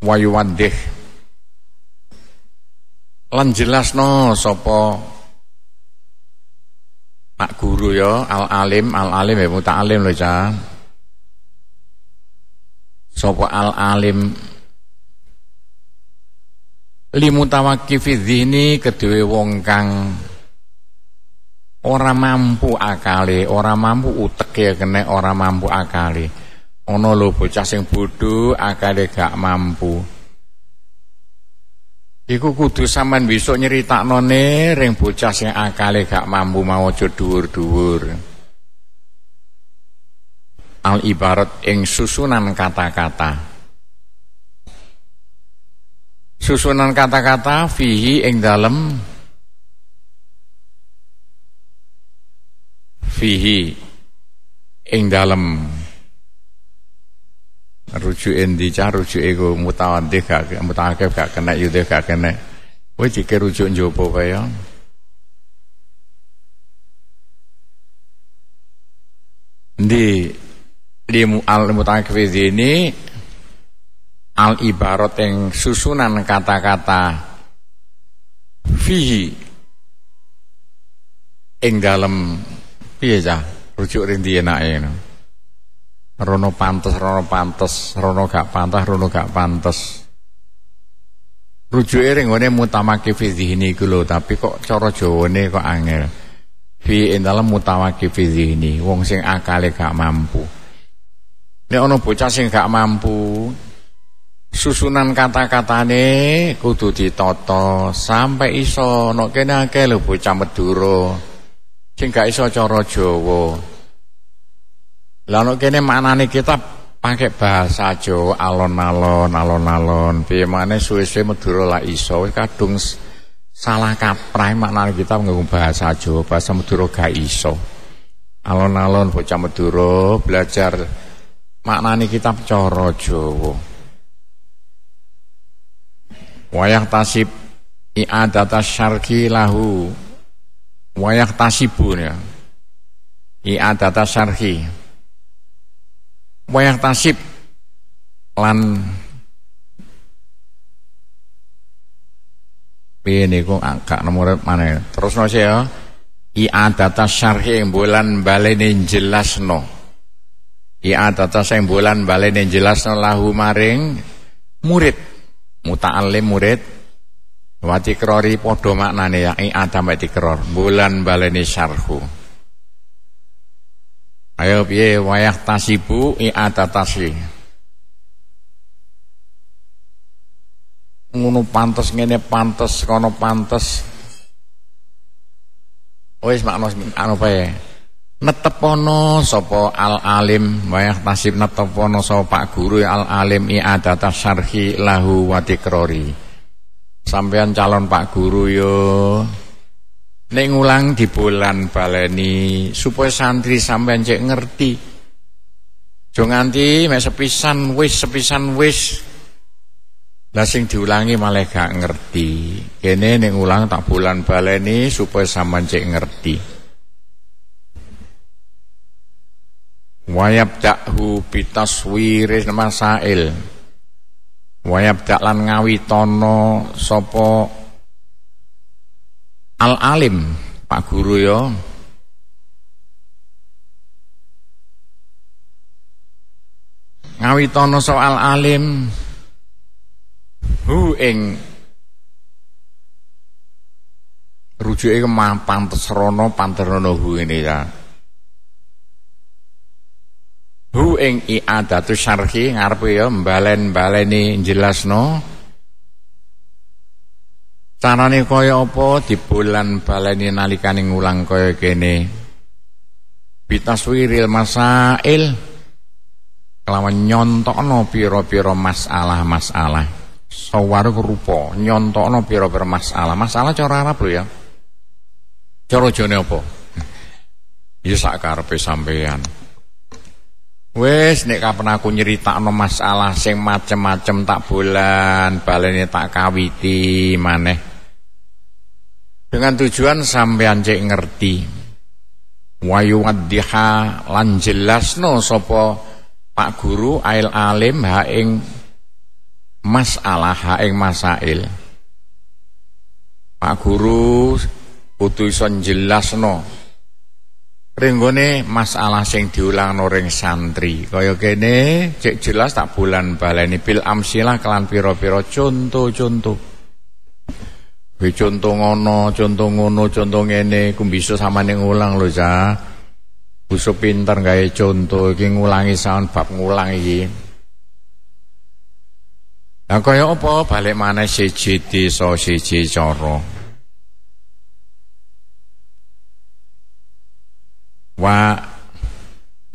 Wa yuwaddih. Lan jelasno sapa Pak guru ya al alim al alim ya muta'alim lho Cah sapa al alim limutawakkifi dzihni kedue wong kang ora mampu akale ora mampu uteke kene ora mampu akale ana lho bocah sing bodho akale gak mampu Iku kudu sampean besok nyeritaknone ring bocah sing akale gak mampu mau aja dhuwur-dhuwur. Al ibarat ing susunan kata-kata. Susunan kata-kata fihi ing dalem fihi ing dalem. Rujuk endi cah? Rujuk iku mutawaddi gak mutaakif gak kena yudhe gak kena. Kowe dikir rujuk njaba kaya di di al mutaakif ini? Al ibarat yang susunan kata-kata fihi ing dalem piye cah rujuk rinti enake no. Rono pantes, rono pantes, rono gak pantas, rono gak pantes. Rujuke ring ngene mutamaki fi dzihni iku lho, tapi kok cara Jawane kok angel. Fi indalem mutamaki fi dzihni, wong sing akale gak mampu. Nek ana bocah sing gak mampu, susunan kata-katane kudu ditata sampai iso nek kene akeh lho bocah Madura sing gak iso cara Jawa. Lah nek kene maknane kitab pakai bahasa Jawa alon-alon alon-alon piye maneh suwe-suwe Madura la iso kadung salah kaprah maknane kitab nganggo bahasa Jawa bahasa Madura gak iso. Alon-alon bocah Madura belajar maknane kitab cara Jawa. Wayah tasib i'adata syarki lahu wayah tasibun ya. I'adata syarki wayang tasib lan piye niku? Gak nomor mana terus no ya. I'adata syarhi yang bulan balene jelasno. I'adata sing bulan balene jelasno lahu maring murid. Muta'allim murid wati krori padha maknane ya i'ada mek tikror bulan balene syarhu. Ayo piye wayah tasibu i'atatasi. ngono pantes ngene pantes kono pantes. Wis makna anu bae netepono sapa al alim wayah nasib netepono sapa Guru al alim i'adata syarhi lahu wa tikrori sampean calon Pak Guru yo nek ngulang di bulan baleni supaya santri sampean cek ngerti Jo nganti mek sepisan wis sepisan wis lah sing diulangi malah gak ngerti. Kene ning ulang tak bulan baleni supaya sampean cek ngerti. Wayab dakhu bitaswiris masail. Wayab dak lan ngawitono sapa al alim Pak Guru ya. Ngawitono soal alim hu ing rujuke kemah pantesrana panterana hu ini ya hu ing i'adatu syarhi ngarepe ya mbalen-baleni jelasno. Carane kaya apa? Dibulan baleni nalikane ngulang kaya kene. Bitaswiril masail. Kelawan nyontokno pira-pira masalah-masalah. Saware rupa nyontokno pira-pira masalah. Masalah cara Arab lho ya. Cara jane apa? <laughs> Ya sak karepe sampean Wes nek kapan aku nyeritakno masalah sing macem-macem tak bulan, balene tak kawiti maneh. Dengan tujuan sampean cek ngerti. Wayu waddiha lan jelasno sapa Pak Guru ail alim ha ing masalah ha ing masail. Pak Guru kudu iso jelasno ringgone masalah sing diulangno ring santri. Kaya kene cek jelas tak bulan baleni bil amsilah kelan pira-pira contoh-contoh. Kuwi contoh ngono, contoh ngono, contoh ngene, ku bisa samane ngulang lho, Cah. Busu pinter gawe contoh iki ngulangi saon bab ngulang iki. Lah kaya apa balik mana siji desa siji cara. Wa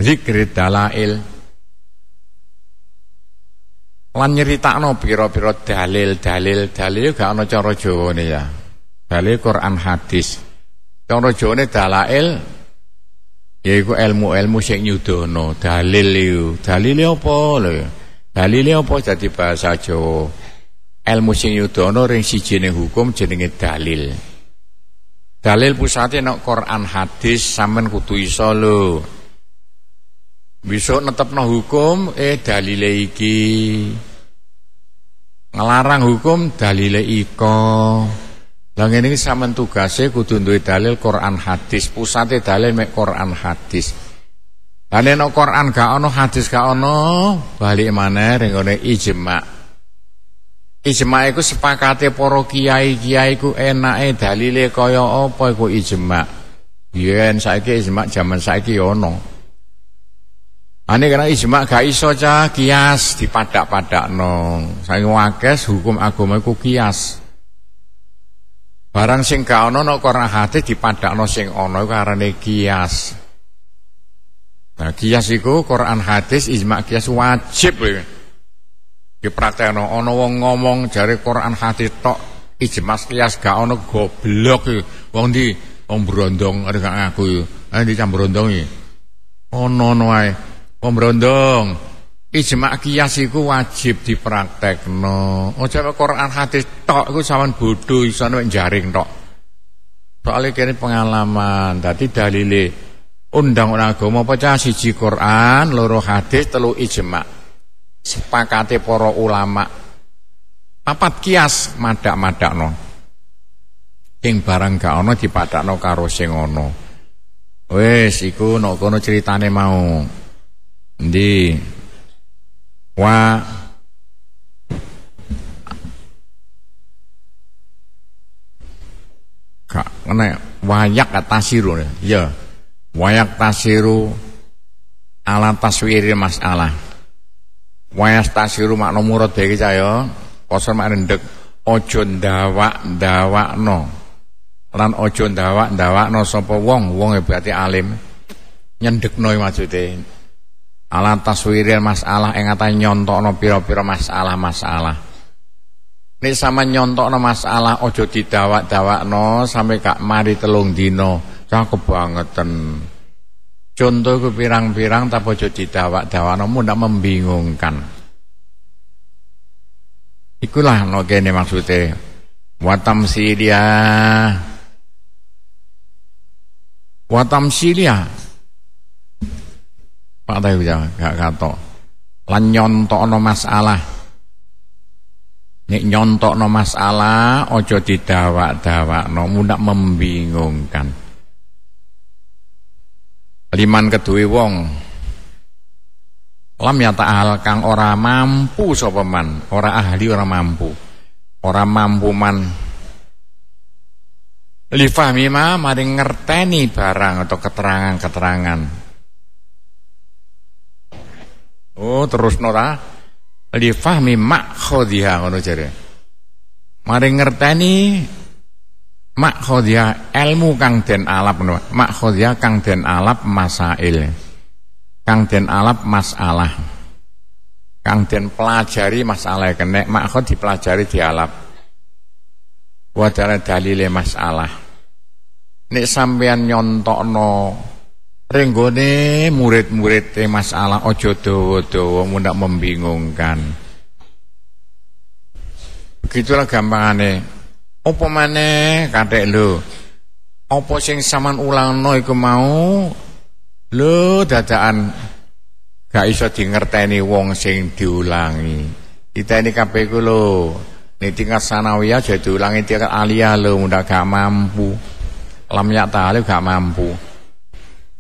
zikri dalail. Lan nyeritakno pira-pira dalil dalil dalil gak ana cara Jawane ya. Dalil Quran hadis. Cara Jawane dalail yaiku ilmu-ilmu sing nyudono dalil iku. Dalile apa lho? Dalile apa dadi bahasa Jawa? Ilmu sing nyudono ring sijine hukum jenenge dalil dalil pusate nek Quran hadis sampean kudu iso lho bisa netepno hukum eh dalile iki ngelarang hukum dalile iko lah ngene iki sampean tugase kudu duwe dalil Quran hadis, pusate dalil mek Quran hadis. Lah nek Quran gak ono hadis gak ono, balik maneh ngene ijma. Ijma iku sepakate para kiai-kiai ku enake dalile kaya apa iku ijma. Yen saiki ijma jaman saiki ono. Ane karena ijma gak iso cah kias dipadak-padakno. Saiki wakes hukum agama iku kias. Barang sing gak ana nek Quran hadis dipadakno sing ana iku arane kias. Nah, kias iku Quran hadis ijma kias wajib lho. Dipraktekno ana wong ngomong jare Quran hadis tok ijma kias gak ana goblok. Wong ndi wong brondong gak ngaku iki. Ah ndi cambrondong iki. Ono ono ae. Wong brondong. Ijma kias iku wajib dipraktekno. Aja Quran hadis tok iku sampean bodho iso nek jaring tok. Soale kene pengalaman, dadi dalile undang-undang agama apa siji Quran, loro hadis, telu ijma. Sepakate para ulama. Papat kias madak-madakno. Ing barang gak ana dipadakno karo sing ana. Wis iku nek kono ceritane mau. Ndi wa kak kena wayak tasiru ya wayak tasiru ala taswiri masalah wayak tasiru makna murad iki caya poso mak rendek ojo ndawak-ndawakno. Lan ojo ndawak-ndawakno sapa wong? Wong berarti alim. Nyendekno maksude ala taswirin masalah ing ata nyontokno pira-pira masalah-masalah. Nek sama nyontokno masalah ojo didawak-dawakno sampai kak mari telung dina. Cakep bangeten contoh ku pirang-pirang tapi ojo didawak-dawakno ndak membingungkan. Ikulah no kene maksudnya watam silia. Watam silia. Pak tahu ya gak kato lan nyontokno masalah. Nek nyontokno masalah ojo didawak-dawakno mudak membingungkan liman kedue wong. Lam ya ta'al kang ora mampu sapa man? Ora ahli ora mampu. Ora mampu man. Li fahmi ma maring ngerteni barang atau keterangan-keterangan. Oh terus nora li fahmi makhodiha ngono jare. Mari ngerteni makhodiha ilmu kang den alap ngono. Makhodiha kang den alap masail. Kang den alap masalah. Kang den pelajari masalah kene makhod dipelajari dialap. Wadara dalile masalah. Nek sampean nyontokno Renggone murid-murid masalah ojo dawa-dawa mundak membingungkan. Begitulah gampangane. Apa maneh kathek lho. Apa sing sampean ulangno iku mau lho dadakan gak iso dingerteni wong sing diulangi. Kita ini kabeh ku lho. Nek tingkat sanawiyah jadi diulangi tingkat aliyah lho mundak gak mampu. Lam yak gak mampu.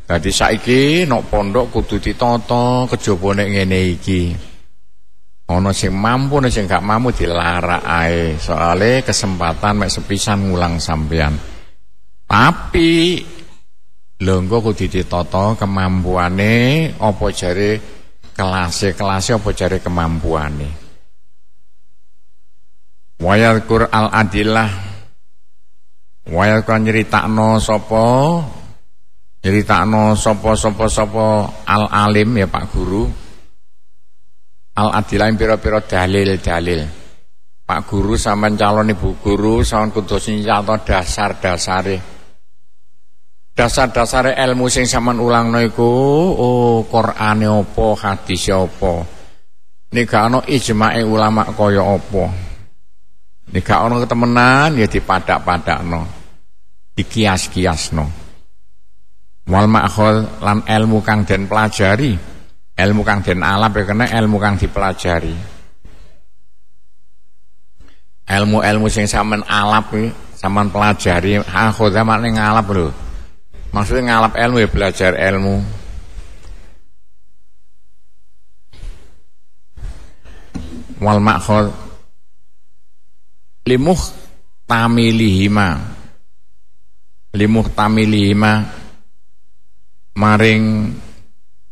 Dadi saiki nok pondok kudu ditata kejaba nek ngene iki. Ana sing mampu ana sing gak mampu dilarak ae. Soale kesempatan mek sepisan ngulang sampean. Tapi lho engko kudu ditata kemampuane apa jare kelase-kelase apa jare kemampuane. Wayal Qur'an adillah Wayal kan nyeritakno sapa Nyeritakno sapa-sapa sapa al alim ya Pak Guru. Al adilah pira-pira dalil-dalil. Pak Guru sampean calon ibu guru sawan kudu nyata dasar-dasare. Dasar-dasare ilmu sing sampean ulangno iku oh Qur'ane apa, hadis apa. Nek gak ijma'e ulama kaya apa. Nek gak ana ketemenan ya dipadak-padakno. Dikias-kiasno wal ma'khul lan ilmu kang den pelajari ilmu kang den alap ya kena ilmu kang dipelajari. Ilmu-ilmu sing sampean alap iki sampean pelajari akhudha makne ngalap lho maksudnya ngalap ilmu ya belajar ilmu. Wal ma'khul limuh tamilihima limuh tamilihima maring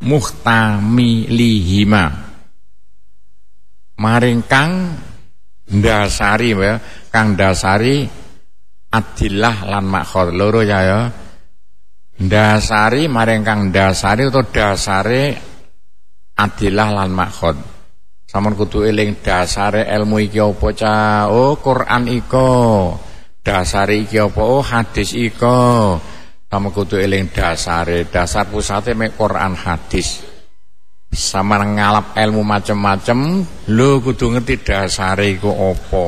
muhtamilihima. Maring kang ndasari ya kang dasari adillah lan makhor. Loro ya ya. Ndasari maring kang dasari atau dasare adillah lan makhor. Sampun kudu eling dasare ilmu iki apa ca? Oh Quran iko. Dasare iki apa? Oh hadis iko kamu kudu eling dasare, dasar pusate mek Quran hadis. Sama ngalap ilmu macem-macem, lu kudu ngerti dasare iku apa.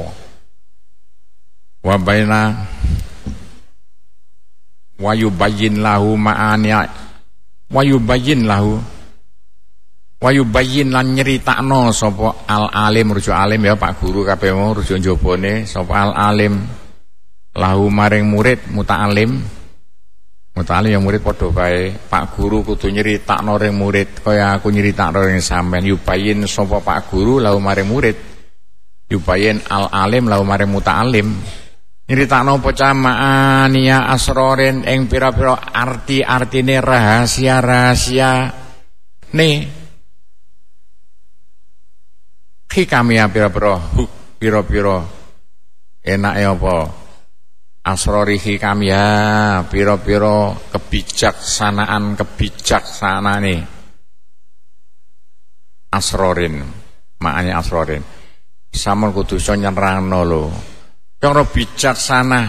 Wa baina wa yubayyin lahu ma'ani wa yubayyin lahu wa yubayyin lan nyeritakno sapa al alim rujuk alim ya Pak Guru kabeh mau rujuk njobone sapa al alim lahu maring murid muta'alim Mutali yang murid padha bae. Pak guru kudu nyeritakno ring murid kaya aku nyeritakno ring sampean. Yubayin sapa Pak guru lau maring murid. Yubayin al alim lau maring muta'alim. Nyeritakno apa camaania asroren ing pira-pira arti-artine rahasia-rahasia ne Hikamia pira-pira pira-pira enake apa asrori hikam ya piro-piro kebijaksanaan kebijaksanane asrorin makanya asrorin sampun kudu iso nyerangno lho cara bijaksana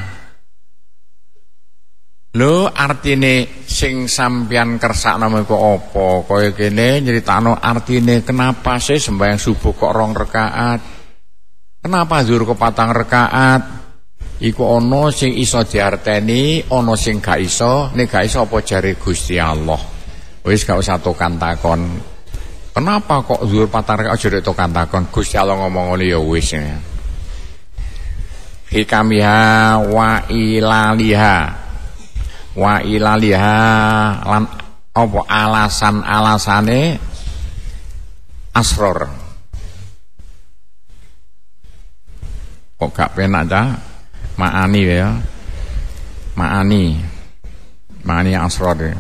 Lho artine sing sampeyan kersakno iku apa? Kaya kene nyritakno artine kenapa sih sembahyang subuh kok rong rakaat? Kenapa zuhur kok patang rakaat? Iku ana sing iso diarteni, ana sing gak iso. Nek gak iso apa jare Gusti Allah. Wis gak usah tokan takon. Kenapa kok zuhur patang rakaat jare tokan takon? Gusti Allah ngomong ngene ya wis. Hikamiha wa ilaliha wa ilaliha lan apa alasan-alasane asror kok gak penak ta maani ya maani maani asror ya.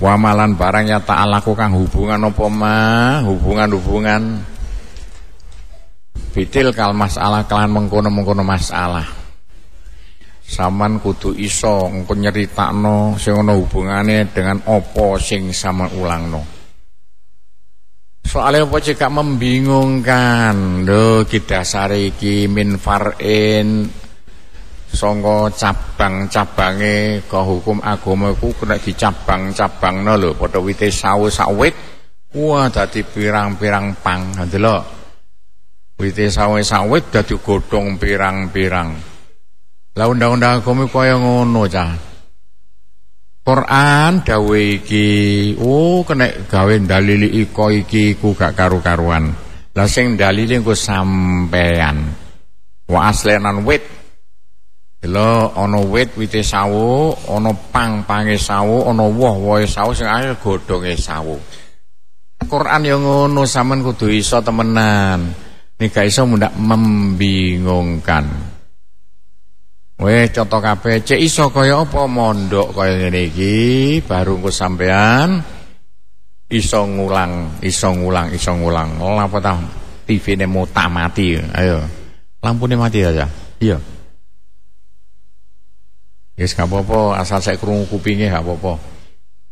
Wamalan barang ya tak lakukan hubungan apa mah hubungan-hubungan Bitil kal masalah kalian mengkono-mengkono masalah Saman kudu iso engko nyeritakno sing ana hubungane dengan apa sing sama ulangno. Soalnya apa cek membingungkan. Lho kidasare iki min far'in sangka cabang-cabange ke hukum agama iku kena dicabang-cabangno lho padha wite sawu sawit wah dadi pirang-pirang pang ndelok wite sawu sawit dadi godhong pirang-pirang lah undang-undang agama kaya ngono cah. Quran dawe iki, oh kena gawe dalili iko iki ku gak karu-karuan. Lah sing dalili engko sampean. Wa aslenan wit. Lho ana wit wite sawu, ana pang-pange sawu, ana woh-wohe sawu sing ae godhonge sawu. Quran yang ngono sampean kudu iso temenan. Nek gak iso mundak membingungkan. Weh contoh kabeh cek iso kaya apa mondok kaya ngene iki baru engko sampean iso ngulang, iso ngulang, iso ngulang. Apa ta? TV-ne mati. Ayo. Lampune mati aja. Iya. Wis gak apa-apa, asal saya krungu kupinge gak apa-apa.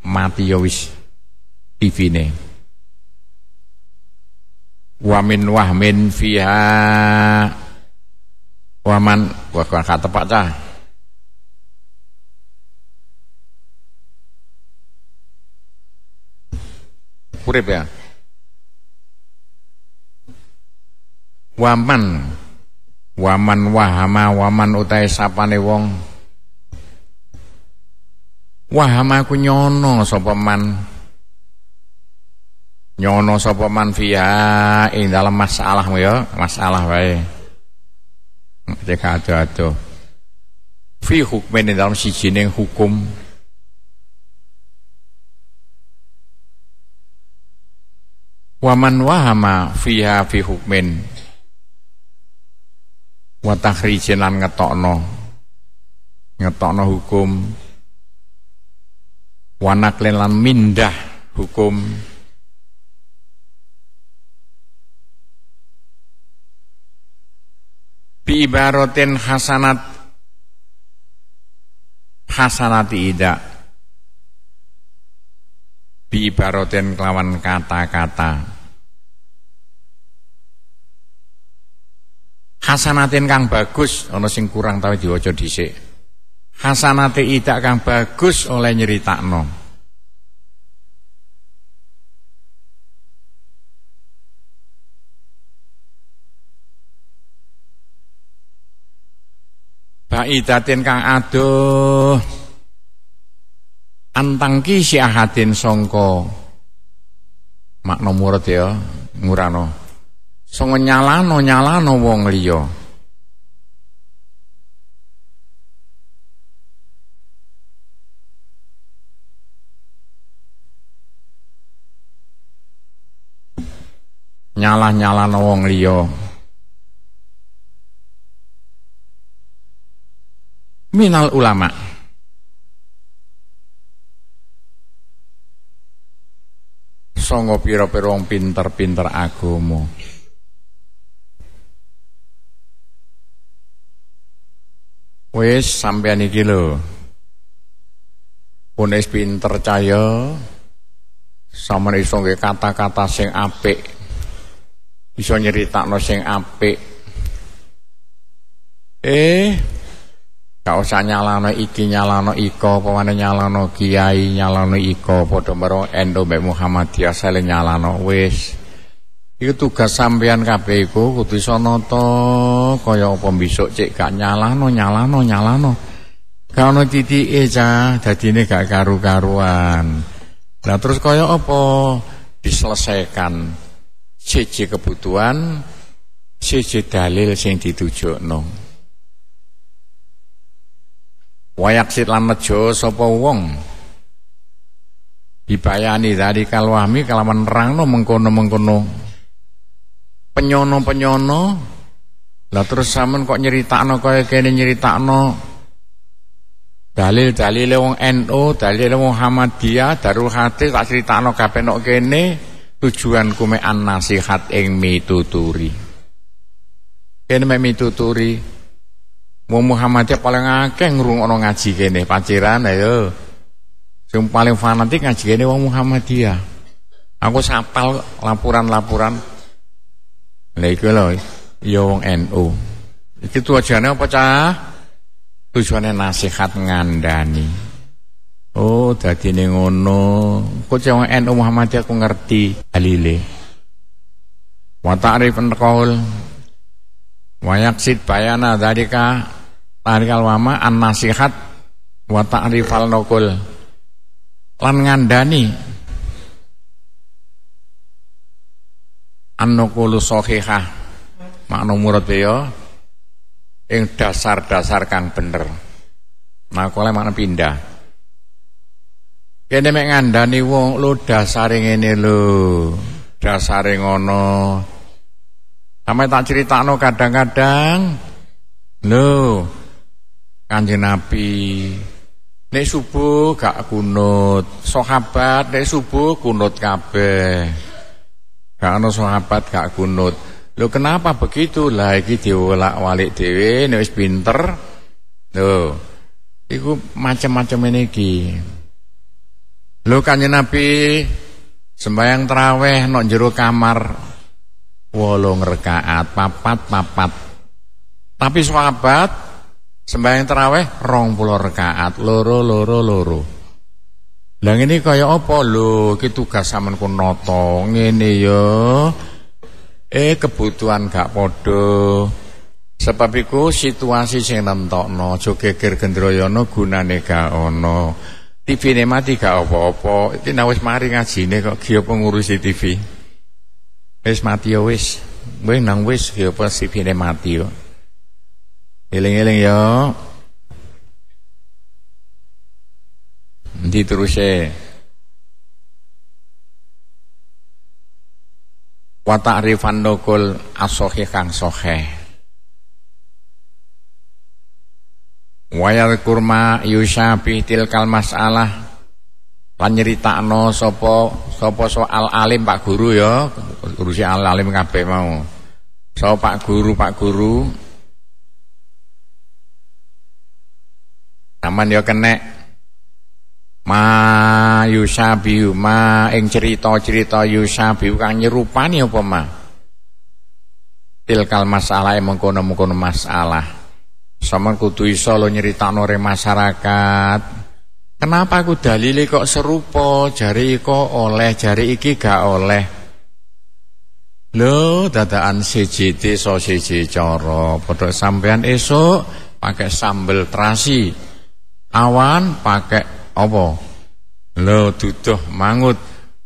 Mati ya wis TV-ne. Wamin wahmin fiha Waman wah gak tepak cah. Urip ya. Waman Waman wahama waman utai sapane wong Wahama ku nyono sapa Nyono sapa man fiha ing dalam masalah ya. Masalah wae. Ketika ada-ada Fi hukmin dalam sijining hukum. Waman wahama fiha fi hukmin. Wa takhrijin lan ngetokno. Ngetokno hukum Wanaklen lan mindah hukum. Bi ibaratin hasanat. Hasanati ida. Bi ibaratin kelawan kata-kata. Hasanatin kang bagus ana sing kurang tau diwaca dhisik hasanati ida kang bagus oleh nyeritakno. Baidatin kang aduh. Antangki syahatin songko makna murad ya ngurano songo nyalano nyalano wong liya nyalah nyalano wong liya minal ulama songo pira-pira wong pinter-pinter agama Wis sampean iki lho. Pun pinter cahya. Sama iso kata-kata sing apik. Iso nyeritakno sing apik. Eh, gak usah nyalano iki nyalano iko pemane nyalano kiai nyalano iko padha maro endo mek Muhammadiyah saling nyalano wis Iku tugas sampean kabeh iku kudu iso nata kaya apa besok cek gak nyalano nyalano nyalano. Gak ono titike cah, dadine gak karu-karuan. Lah terus kaya apa diselesaikan siji kebutuhan, siji dalil sing ditujukno. Wayak sit lan nejo sapa wong? Dibayani dari kalwami kalaman nerangno mengkono-mengkono. Penyono-penyono lah terus sampean kok nyeritakno kaya kene nyeritakno? Dalil-dalil wong NU, dalil wong Muhammadiyah, Darul Hadis tak critakno kabeh nok kene tujuanku mek an nasihat ing mituturi. Kene mek mituturi. Wong Muhammadiyah paling akeh ngrungokno ngaji kene paciran ayo. Sing paling fanatik ngaji kene wong Muhammadiyah. Aku sapal laporan-laporan Lah iku lho ya wong NU. Iki tujuane apa cah? Tujuane nasihat ngandani. Oh, ning ngono. Kok wong NU Muhammadiyah aku ngerti. Dalile. Wa ta'rifun qaul. Wa yaqsid bayana dzalika. Tarikal wama an nasihat wa ta'rifal naqul lan ngandani. An-naqulu sahihah. Makna murad ya ing dasar-dasar kang bener makole makna pindah kene mek ngandani wong lu dasare ngene lho dasare ngono sampe tak critakno kadang-kadang lho Kanjeng Nabi nek subuh gak kunut sahabat nek subuh kunut kabeh Gak ana sahabat gak kunut. Lho kenapa begitu? Lah iki diwolak-walik dhewe nek wis pinter. Lho. Iku macam-macam ini iki. Lho Kanjeng Nabi sembahyang traweh nok jero kamar wolong rakaat, papat papat. Tapi sahabat sembahyang traweh rong puluh rakaat, loro loro loro. Lah ngene kaya apa lho, iki tugas sampean ku nata. Ngene ya. Eh kebutuhan gak padha. Sebab iku situasi sing nentokno, aja gendroyono gunane gak ono. TV-ne mati gak apa-apa. Iki wis mari ngajine kok ki apa ngurusi TV. Wis mati ya wis. Wis nang wis ki apa TV-ne mati yo. Eling-eling ya. Ndi teruse Wa ta'rifan nukul asohi kang sohe Wayal kurma yusabi tilkal masalah lan nyeritakno sapa sapa soal alim Pak Guru ya. Urusi al alim kabeh mau. So Pak Guru Pak Guru? Taman ya kenek. Ma yusabiu ma ing cerita-cerita yusabiu kang nyerupani apa ma? Tilkal masalah mengkono-mengkono masalah. Sama kudu iso lo nyeritakno masyarakat. Kenapa aku dalile kok serupa, jari kok oleh, jari iki gak oleh. Lho, dadaan CJT so siji cara. Padha sampean esuk pakai sambel terasi. Awan pakai apa? Lo duduh mangut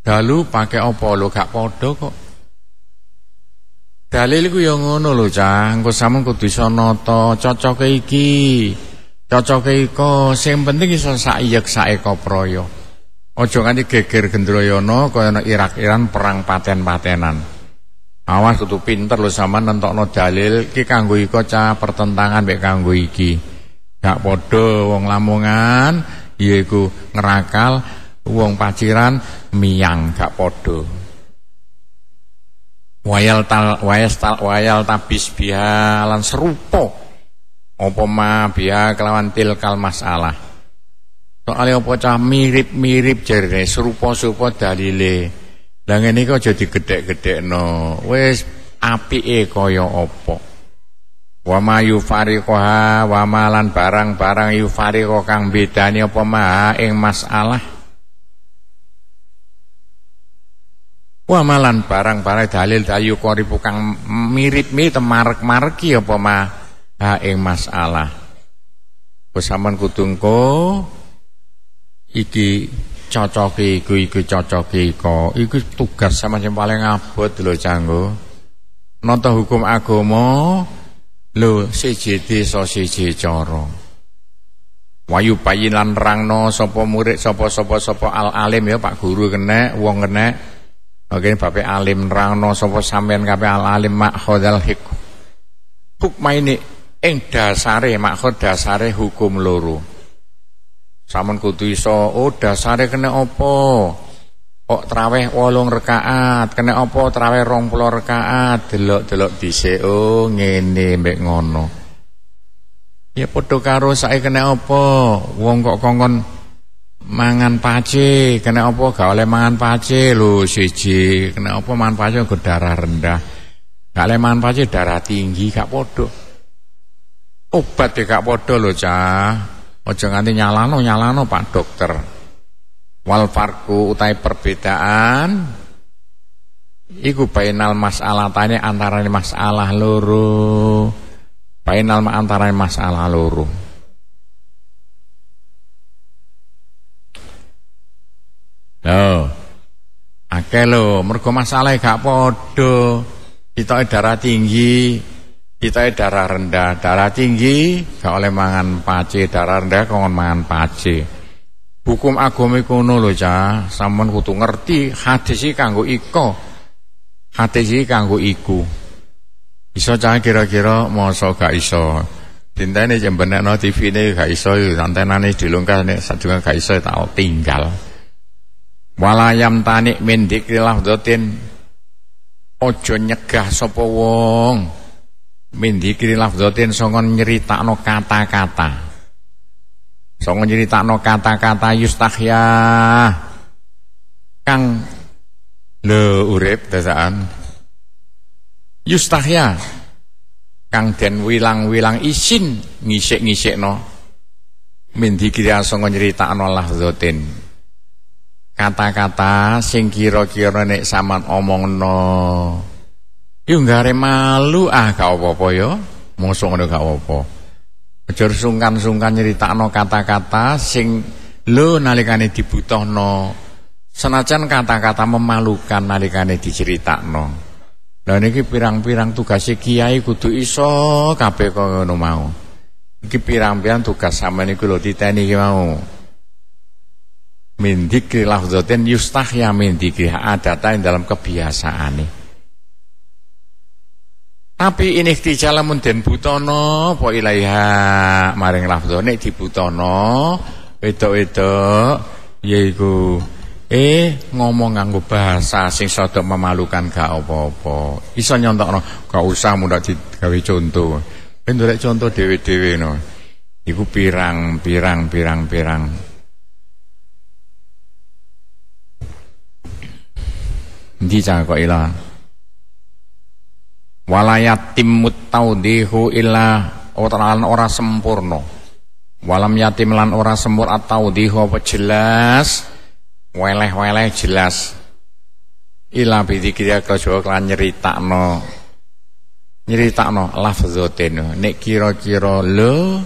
dalu pakai apa lo gak kok. Dalil iku ya ngono lho, Cang. Engko sampean kudu iso nata cocoke iki. Cocoke iko sing penting iso saiyek saeka praya. Aja nganti geger gendroyono kaya ana Irak-Iran perang paten-patenan. Awas kudu pinter lho sampean nentokno dalil iki kanggo iko cah pertentangan mek kanggo iki. Gak padha wong Lamongan yaiku ngerakal wong paciran miyang gak padha wayal tal wayas tal wayal tabis biha lan serupa. Apa ma biya kelawan tilkal masalah. Soalnya apa cah mirip-mirip jarene serupa-serupa dalile. Lah ngene iki aja digedhek-gedhekno. Wis apike kaya apa? Wa ma yufariqaha wa malan barang-barang yufariqa kang bedani apa ma ing masalah wa malan barang-barang dalil dayu koribu kang mirip-mirip marek-mareki apa ma? Ha ing masalah. Wis sampean kudungko iki cocoki iku iku cocoki iko iku tugas sama yang paling abot lho canggo nata hukum agama lho siji desa siji cara. Wayu payilan rangno sapa murid sapa sapa sapa al alim ya Pak guru kena wong kena Oke, bapak alim rangno sapa sampean kabeh? Al alim mak khodal hik. Hukma ini ing dasare maksud dasare hukum loro. Samun kudu iso oh dasare kena apa? Kok traweh wolong rekaat kena apa? Traweh pulau rekaat delok-delok dhisik oh ngene mbek ngono. Ya padha karo sae kena apa? Wong kok kongkon mangan pace kena apa gak oleh mangan pace lho siji kena apa mangan pace kok darah rendah gak oleh mangan pace darah tinggi gak padha Obat ya gak podo lho cah. Aja nganti nyalano nyalano Pak dokter. Wal farku utai perbedaan iku bainal masalah tanya antara masalah loro. Bainal antara masalah loro. Loh. Akeh lho, mergo masalah gak podo. Kita darah tinggi, kita darah rendah, darah tinggi gak oleh mangan pace, darah rendah kok mangan pace. Hukum agama iku ngono lho, Cah. Sampun kudu ngerti hadis iki kanggo iko. Hadis iki kanggo iku. Iso cah kira-kira masa gak iso. Dintene jam benekno TV-ne gak iso, antenane dilungkas nek sadurunge gak iso tak tinggal. Walayam tanik dikrilah dotin. Ojo nyegah sapa wong. Min dzikri songon nyeritakno kata-kata. Songon nyeritakno kata-kata yustahya kang le urip dasaan yustahya kang den wilang-wilang isin min dzikri songon nyeritakno lafdzatin kata-kata sing kira-kira nek sampean omongno Yo nggare malu ah gak apa-apa ya. Mosok ngono gak apa-apa. Aja sungkan-sungkan nyeritakno kata-kata sing lho nalikane dibutuhno. Senajan kata-kata memalukan nalikane diceritakno. Lah niki pirang-pirang tugas kiai kudu iso kabeh kok ngono mau. Iki pirang-pirang tugas sampeyan iku lho titeni iki mau. Min dzikri lafdzatin yustahya min dzikri adata dalam kebiasaan nih. Tapi ini dijalamun den butono apa ilaiha maring lafdho nek dibutono wedok-wedok yaiku eh ngomong nganggo bahasa sing sodok memalukan gak apa-apa. Iso nyontokno gak usah mudah digawe contoh. Ben contoh dhewe-dhewe no. Iku pirang pirang pirang pirang. Ndi kok ilang walayat timut taudihu illa orang ora sempurna. Walam yatim lan ora sempur atau dihu apa jelas? Weleh-weleh jelas. Ila bidzikri kejaba kan nyeritakno. Nyeritakno lafzoten nek kira-kira lo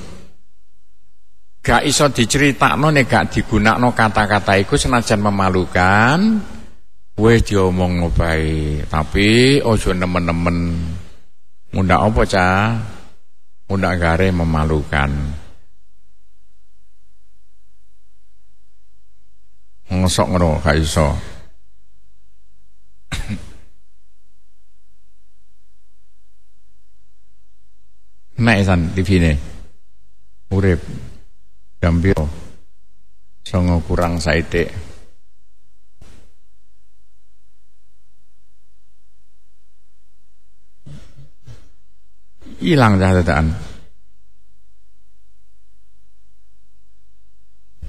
gak iso diceritakno nek gak digunakno kata-kata iku senajan memalukan Wis diomongno bae, tapi ojo nemen-nemen. Mundak apa, Cah? Mundak gare memalukan. Ngosok ngono gak iso. <coughs> Nek san TV-ne. Urip jam Songo kurang saithik. ilang dah dadaan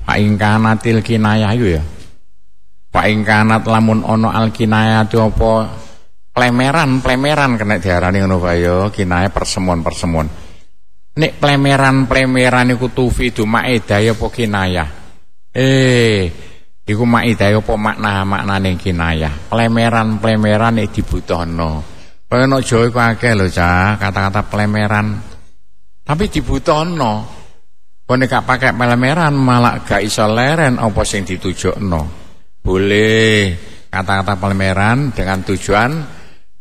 Paingkanatil kinayah itu ya? Paingkanat lamun ono al kinayah itu apa? Plemeran, plemeran kena diarani ngono bayo kinayah persemuan, persemuan. Nek plemeran-plemeran itu iku tufidu maedaya apa kinayah? Eh itu iku maedaya apa makna-maknane kinayah? Plemeran-plemeran itu dibutuhno. Nek Jawa iku akeh lho, Cah, kata-kata plemeran. Tapi dibutuhno. Kone gak pakai plemeran malah gak iso leren apa sing ditujukno. Boleh kata-kata plemeran dengan tujuan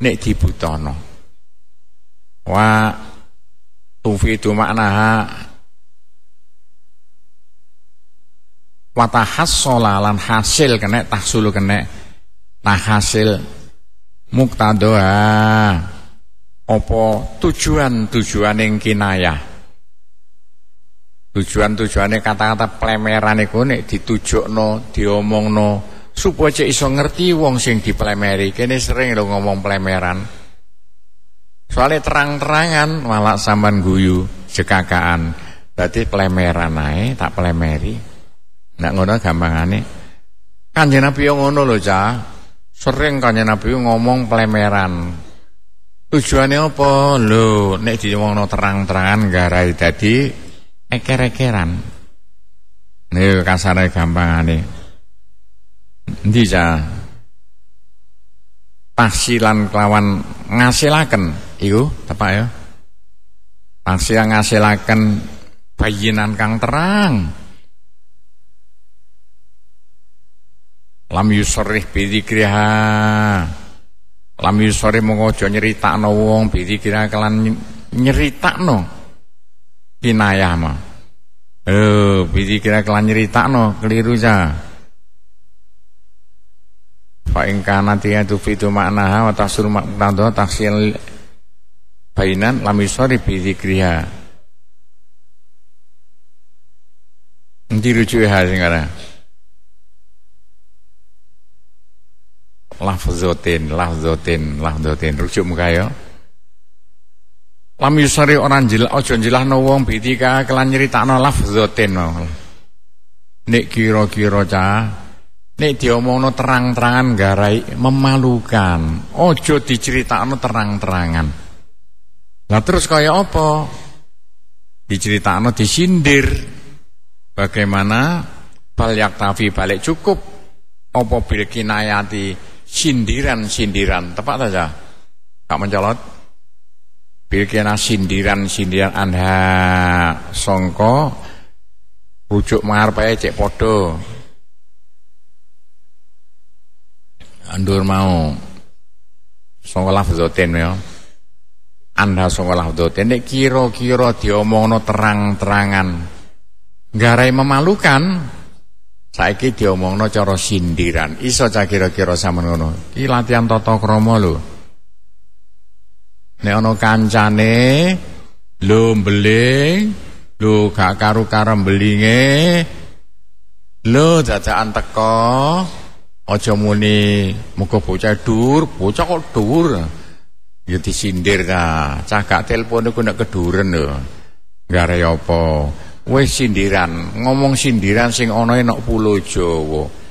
nek dibutuhno. Wa tufidu maknaha watahasola lan hasil kena tahsulu kena nah hasil muktadoha apa tujuan-tujuan yang kinayah? Tujuan-tujuannya kata-kata plemeran iku nek ditujukno diomongno supaya iso ngerti wong sing diplemeri. Kene sering lo ngomong plemeran. Soalnya terang-terangan malah samban guyu jekakaan berarti plemeran ae tak plemeri. Nak ngono gampangane. Kanjeng Nabi ngono lho cah Sering kan Nabi ngomong pelemeran. Tujuannya apa? Lho, nek diomongno terang-terangan garai dadi eker-ekeran. Niku kasare gampangane. Endi ja? Tahsilan kelawan ngasilaken iku tepak ya. Tahsilan ngasilaken bayinan kang terang. Lam yusrih bidzikriha lam yusrih monggo aja nyeritakno wong bidzikriha kelan nyeritakno kinayah mah eh bidzikriha kelan nyeritakno keliru ja fa in kana tu fitu maknaha wa tasur maknado taksil bainan lam yusrih bidzikriha Nanti rujuk ya sekarang. Lafzotin lafzotin lafzotin. Rujuk muka ya. Lam yusari orang jelas ojo no wong bitika kelan nyeritakno lafzotin nek kira-kira cah nek diomongno terang-terangan garai memalukan. Ojo diceritakno terang-terangan. Lah terus kaya apa? Diceritakno disindir. Bagaimana? Bal yaktafi balik cukup. Apa bil kinayati sindiran-sindiran. Tepat saja. Kak mencolot. Bilkena sindiran-sindiran anda songko rujuk mengarpai cek podo. Andur mau. Songko lafzotin ya. Anda songko lafzotin nek kira-kira diomongno terang-terangan. Garai memalukan Saiki diomongno cara sindiran. Iso cah kira-kira sampean ngono. Iki latihan tata krama lho. Nek ana kancane lho mbeling, lho gak karu-karo mbelinge, lho dadak teko, aja muni muga bocah dur, bocah kok dur. Ya disindir ta. Cah gak telepon iku nek keduren lho. Gare apa? Wis sindiran, ngomong sindiran sing ana enak pulo Jawa.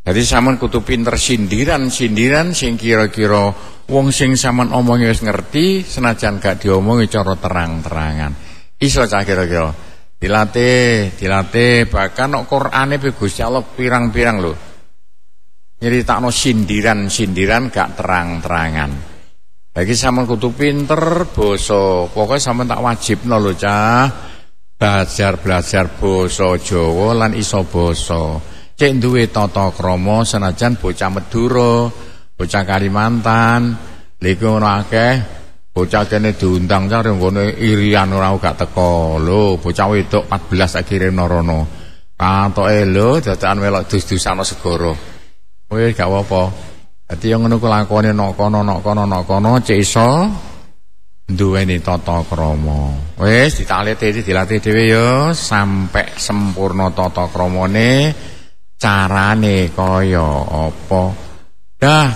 Jadi sampean kudu pinter sindiran-sindiran sing kira-kira wong sing sampean omongi wis ngerti senajan gak diomongi cara terang-terangan. Iso cah kira-kira. Dilatih, dilatih bahkan nek Qur'ane pe Gusti Allah pirang-pirang lho. Nyeritakno sindiran-sindiran gak terang-terangan. Lagi sampean kudu pinter basa. Pokoke sampean tak wajibno lho cah belajar-belajar basa Jawa lan iso basa. Cek duwe tata krama senajan bocah Madura, bocah Kalimantan, liku ngono akeh bocah kene diundang cari ngene irian ora gak teko. Lho, bocah wedok 14 akhire narono. Katoke lho dadakan melok dus-dusana segara. Kowe gak apa-apa. Dadi yang ngono ku lakone nok kono nok kono nok kono cek iso duweni tata krama. Wis ditaliti dilatih dhewe ya sampai sempurna tata kramane carane kaya apa. Dah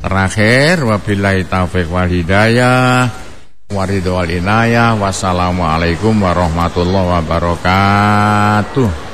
terakhir wabillahi taufik wal hidayah waridul inayah wassalamualaikum warahmatullahi wabarakatuh.